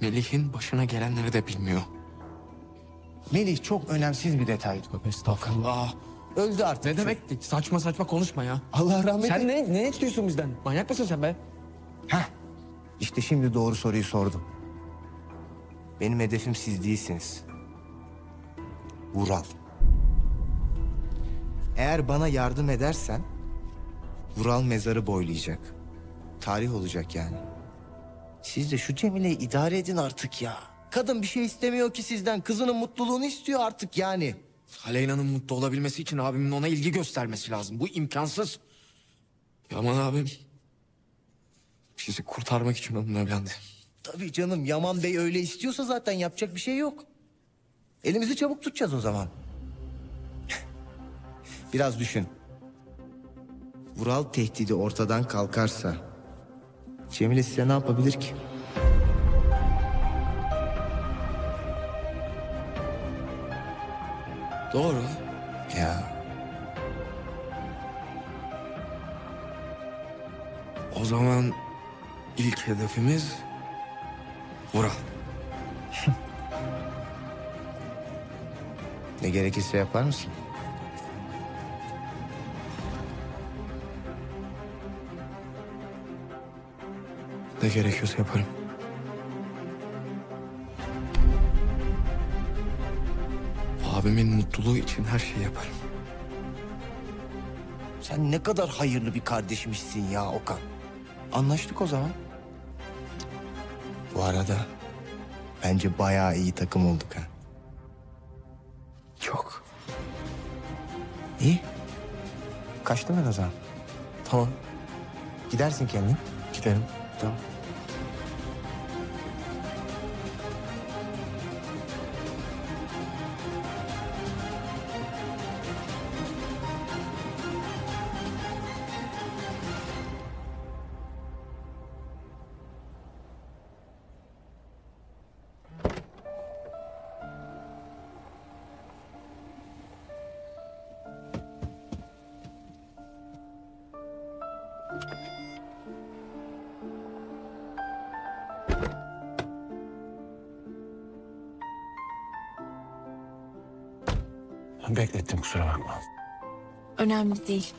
Melih'in başına gelenleri de bilmiyor. Melih çok önemsiz bir detay. Estağfurullah. Öldü artık. Ne demek? Saçma saçma konuşma ya. Allah rahmet Sen ne, ne istiyorsun bizden? Manyak mısın sen be? İşte şimdi doğru soruyu sordum. Benim hedefim siz değilsiniz. Vural. Eğer bana yardım edersen... Vural mezarı boylayacak. Tarih olacak yani. Siz de şu Cemile'yi idare edin artık ya. Kadın bir şey istemiyor ki sizden. Kızının mutluluğunu istiyor artık yani. Aleyna'nın mutlu olabilmesi için abimin ona ilgi göstermesi lazım. Bu imkansız. Yaman abim sizi kurtarmak için onunla evlendi. Tabii canım Yaman Bey öyle istiyorsa zaten yapacak bir şey yok. Elimizi çabuk tutacağız o zaman. Biraz düşün. Vural tehdidi ortadan kalkarsa Cemile size ne yapabilir ki? Doğru. Ya O zaman ilk hedefimiz Vural. ne gerekirse yapar mısın? Ne gerekiyorsa yaparım. Abimin mutluluğu için her şeyi yaparım. Sen ne kadar hayırlı bir kardeşmişsin ya Okan. Anlaştık o zaman. Bu arada bence bayağı iyi takım olduk ha. Çok. İyi. Kaçtım ben o zaman. Tamam. Gidersin kendin. Gidelim. Tamam. Önemli değil.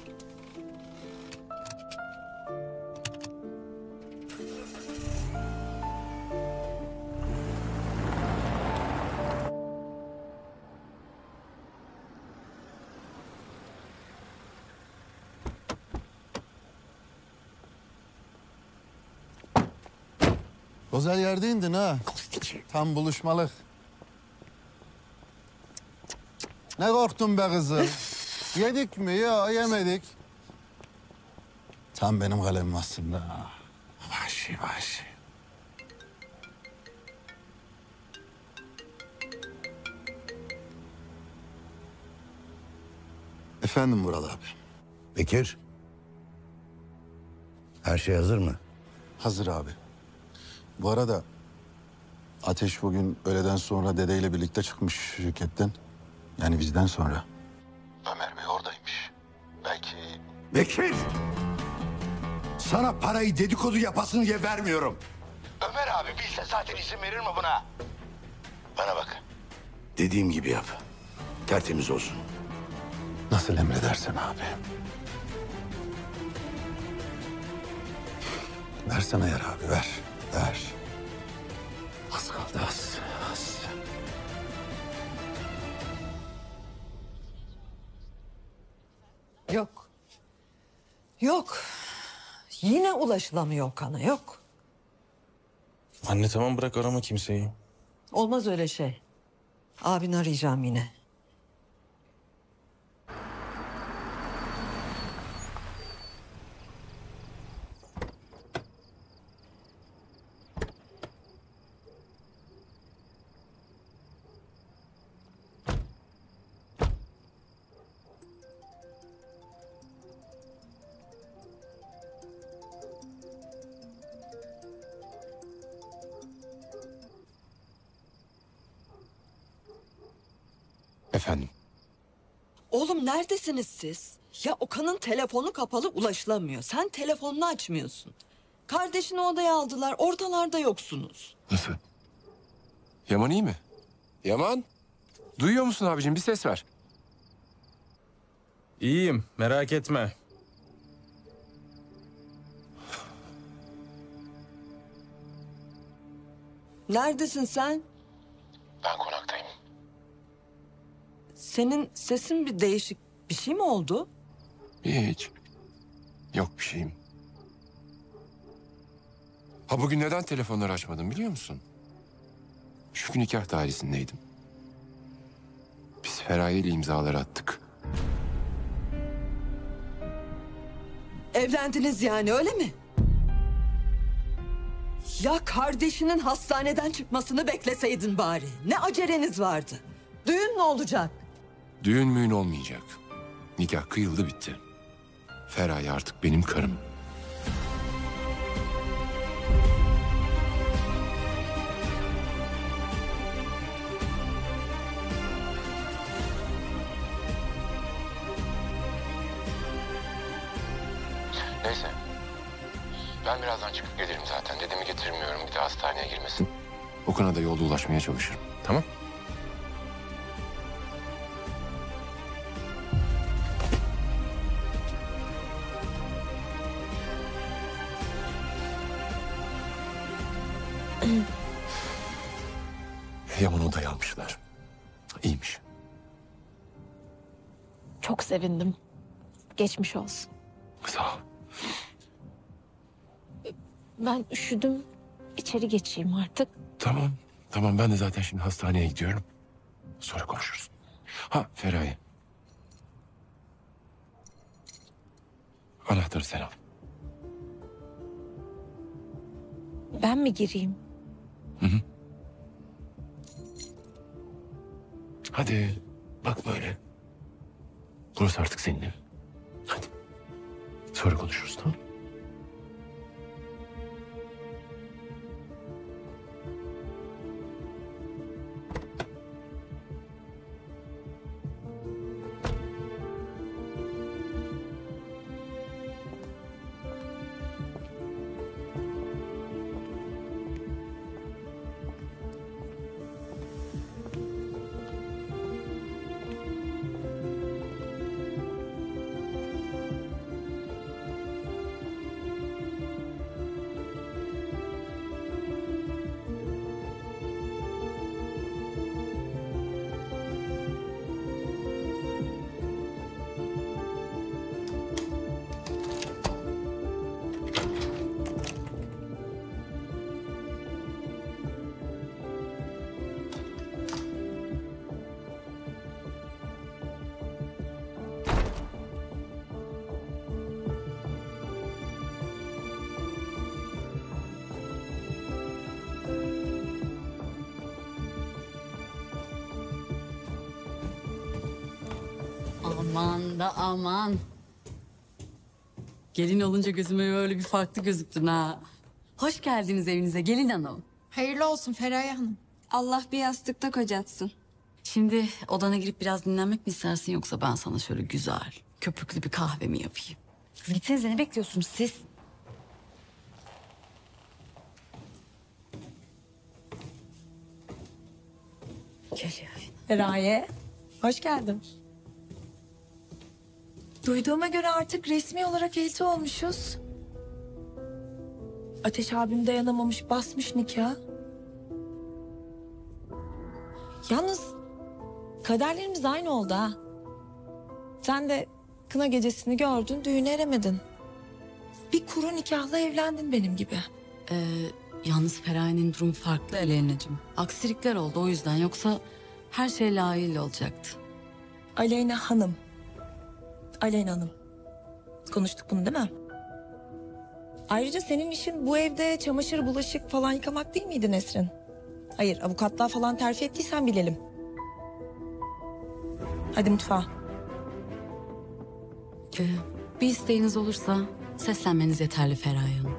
Özel yerde indin ha. Tam buluşmalık. Ne korktun be kızım? Yedik mi? Ya yemedik. Tam benim kalemim aslında. Vahşi vahşi. Efendim Mural abi. Bekir. Her şey hazır mı? Hazır abi. Bu arada Ateş bugün öğleden sonra dedeyle birlikte çıkmış şirketten. Yani bizden sonra. Bekir! Sana parayı dedikodu yapasın diye vermiyorum. Ömer abi bilse zaten izin verir mi buna? Bana bak. Dediğim gibi yap. Tertemiz olsun. Nasıl emredersen abi. Versene yer abi ver. Ver. Yok. Yine ulaşılamıyor Okan'a yok. Anne tamam bırak arama kimseyi. Olmaz öyle şey. Abini arayacağım yine. Neredesiniz siz? Ya Okan'ın telefonu kapalı ulaşılamıyor. Sen telefonunu açmıyorsun. Kardeşini odaya aldılar. Ortalarda yoksunuz. Nasıl? Yaman iyi mi? Yaman? Duyuyor musun abicim? Bir ses ver. İyiyim merak etme. Neredesin sen? Ben. Senin sesin bir değişik. Bir şey mi oldu? Hiç. Yok bir şeyim. Ha bugün neden telefonları açmadım biliyor musun? Çünkü nikah dairesindeydim. Biz Feraye ile imzaları attık. Evlendiniz yani öyle mi? Ya kardeşinin hastaneden çıkmasını bekleseydin bari. Ne aceleniz vardı? Düğün ne olacak? Düğün müğün olmayacak. Nikah kıyıldı bitti. Feraye artık benim karım. Neyse. Ben birazdan çıkıp gelirim zaten. Dedemi getirmiyorum. Bir de hastaneye girmesin. Okan'a da yolda ulaşmaya çalışırım. Tamam? Sevindim. Geçmiş olsun. Sağ ol. Ben üşüdüm. İçeri geçeyim artık. Tamam. Tamam ben de zaten şimdi hastaneye gidiyorum. Sonra konuşuruz. Ha Feraye. Anahtarı sen al. Ben mi gireyim? Hadi bak böyle. Burası artık senin evin. Hadi. Sonra konuşuruz tamam mı? Aman. Gelin olunca gözüme böyle bir farklı gözüktün ha. Hoş geldiniz evinize gelin hanım. Hayırlı olsun Feraye Hanım. Allah bir yastıkta kocatsın. Şimdi odana girip biraz dinlenmek mi istersin yoksa ben sana şöyle güzel köpüklü bir kahve mi yapayım? Kız gitsenize ne bekliyorsunuz siz? Geliyor. Feraye, hoş geldin. Duyduğuma göre artık resmi olarak elti olmuşuz. Ateş abim dayanamamış, basmış nikah. Yalnız kaderlerimiz aynı oldu ha. Sen de kına gecesini gördün, düğüne eremedin. Bir kuru nikahla evlendin benim gibi. Ee, yalnız Feraye'nin durumu farklı Aleyna'cığım. Aksilikler oldu o yüzden yoksa her şey layığıyla olacaktı. Aleyna Hanım. Aleyna Hanım. Konuştuk bunu değil mi? Ayrıca senin işin bu evde çamaşır, bulaşık falan yıkamak değil miydi Nesrin? Hayır, avukatlığa falan terfi ettiysen bilelim. Hadi mutfağa. Ee, bir isteğiniz olursa seslenmeniz yeterli Feraye Hanım.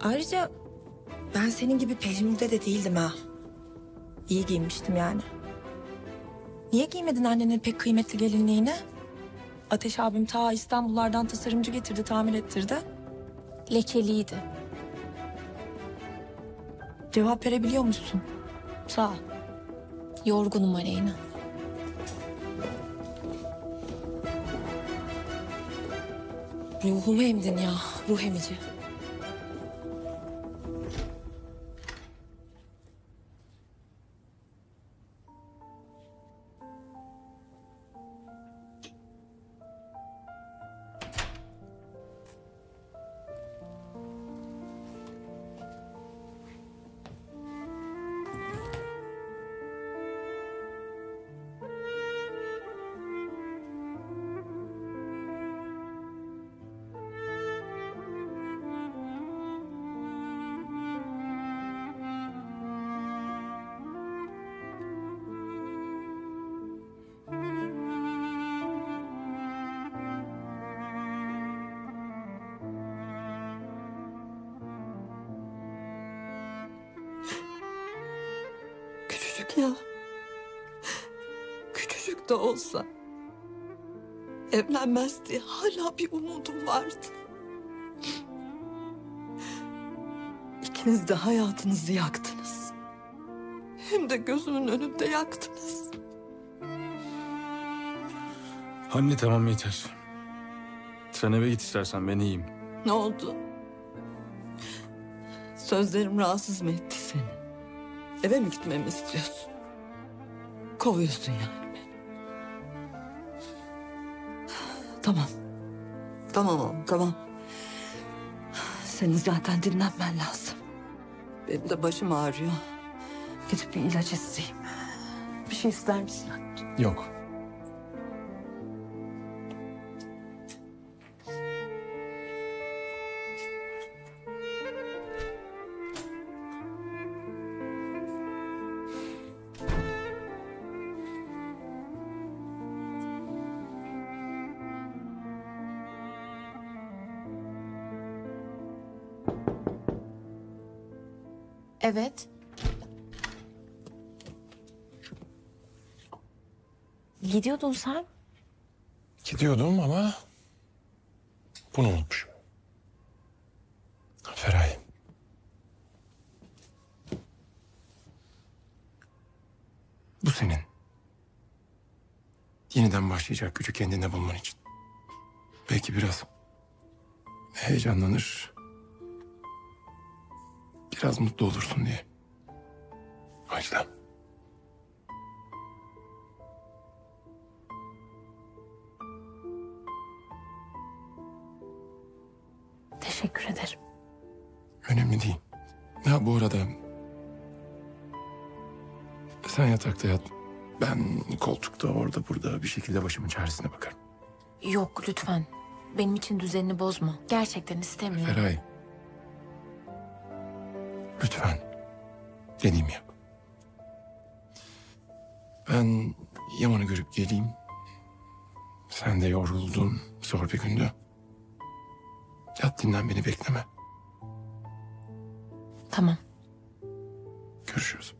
Ayrıca ben senin gibi pejmürde de değildim ha. İyi giyinmiştim yani. Niye giymedin annenin pek kıymetli gelinliğini? Ateş abim ta İstanbullardan tasarımcı getirdi, tamir ettirdi. lekeliydi. Cevap verebiliyor musun? Sağ ol. Yorgunum Aleyna. Ruhumu emdin ya, ruh emici. Olsa. Evlenmez diye hala bir umudum vardı. İkiniz de hayatınızı yaktınız. Hem de gözümün önünde yaktınız. Anne tamam yeter. Sen eve git istersen ben iyiyim. Ne oldu? Sözlerim rahatsız mı etti seni? Eve mi gitmemi istiyorsun? Kovuyorsun yani Tamam. Tamam oğlum tamam. Senin zaten dinlenmen lazım. Benim de başım ağrıyor. Gidip bir ilaç isteyeyim. Bir şey ister misin? Yok. Evet. Gidiyordun sen. Gidiyordum ama bunu unutmuşum. Feraye. Bu senin. Yeniden başlayacak gücü kendinde bulman için. Belki biraz heyecanlanır. Biraz mutlu olursun diye. O yüzden. Teşekkür ederim. Önemli değil. Ya bu arada... Sen yatakta yat. Ben koltukta orada burada bir şekilde başımın çaresine bakarım. Yok lütfen. Benim için düzenini bozma. Gerçekten istemiyorum. Feray. Zor bir gündü. Yat dinlen beni bekleme. Tamam. Görüşürüz.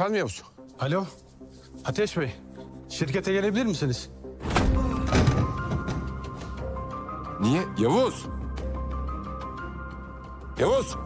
Efendim Yavuz? Alo. Ateş Bey. Şirkete gelebilir misiniz? Niye? Yavuz! Yavuz!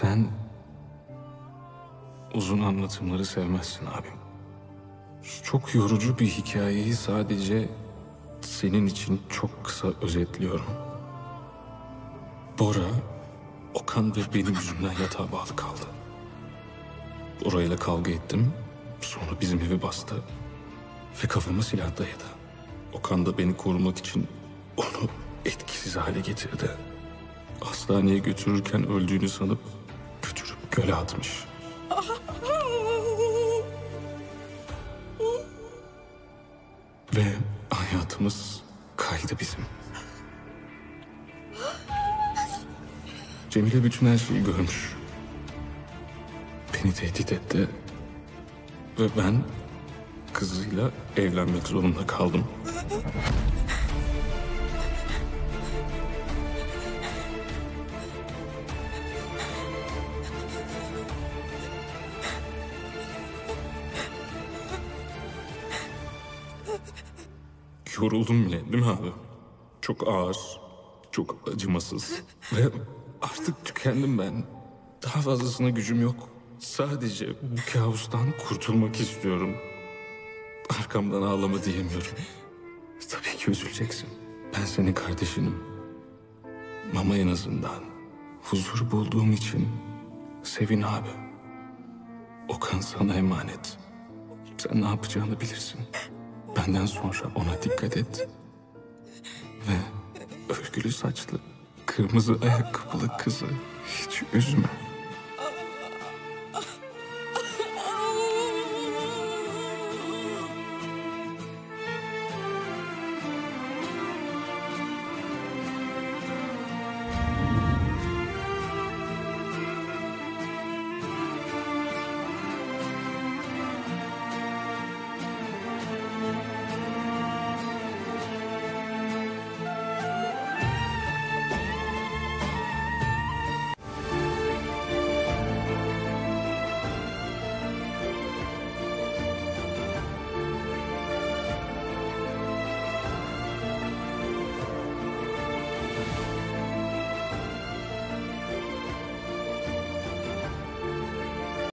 Sen uzun anlatımları sevmezsin abim. Çok yorucu bir hikayeyi sadece senin için çok kısa özetliyorum. Bora, Okan ve benim yüzümden yatağa bağlı kaldı. Orayla kavga ettim. Sonra bizim evi bastı. Ve kafama silah dayadı. Okan da beni korumak için onu etkisiz hale getirdi. Hastaneye götürürken öldüğünü sanıp göle atmış. Ve hayatımız kaydı bizim. Cemile bütün her şeyi görmüş. Beni tehdit etti. Ve ben kızıyla evlenmek zorunda kaldım. Yoruldum bile değil mi abi? Çok ağır, çok acımasız ve artık tükendim ben. Daha fazlasına gücüm yok. Sadece bu kabustan kurtulmak istiyorum. Arkamdan ağlama diyemiyorum. Tabii ki üzüleceksin. Ben senin kardeşinim. Ama en azından huzur bulduğum için sevin abi. Okan sana emanet. Sen ne yapacağını bilirsin. Benden sonra ona dikkat et. Ve örgülü saçlı, kırmızı ayakkabılı kızı hiç üzme.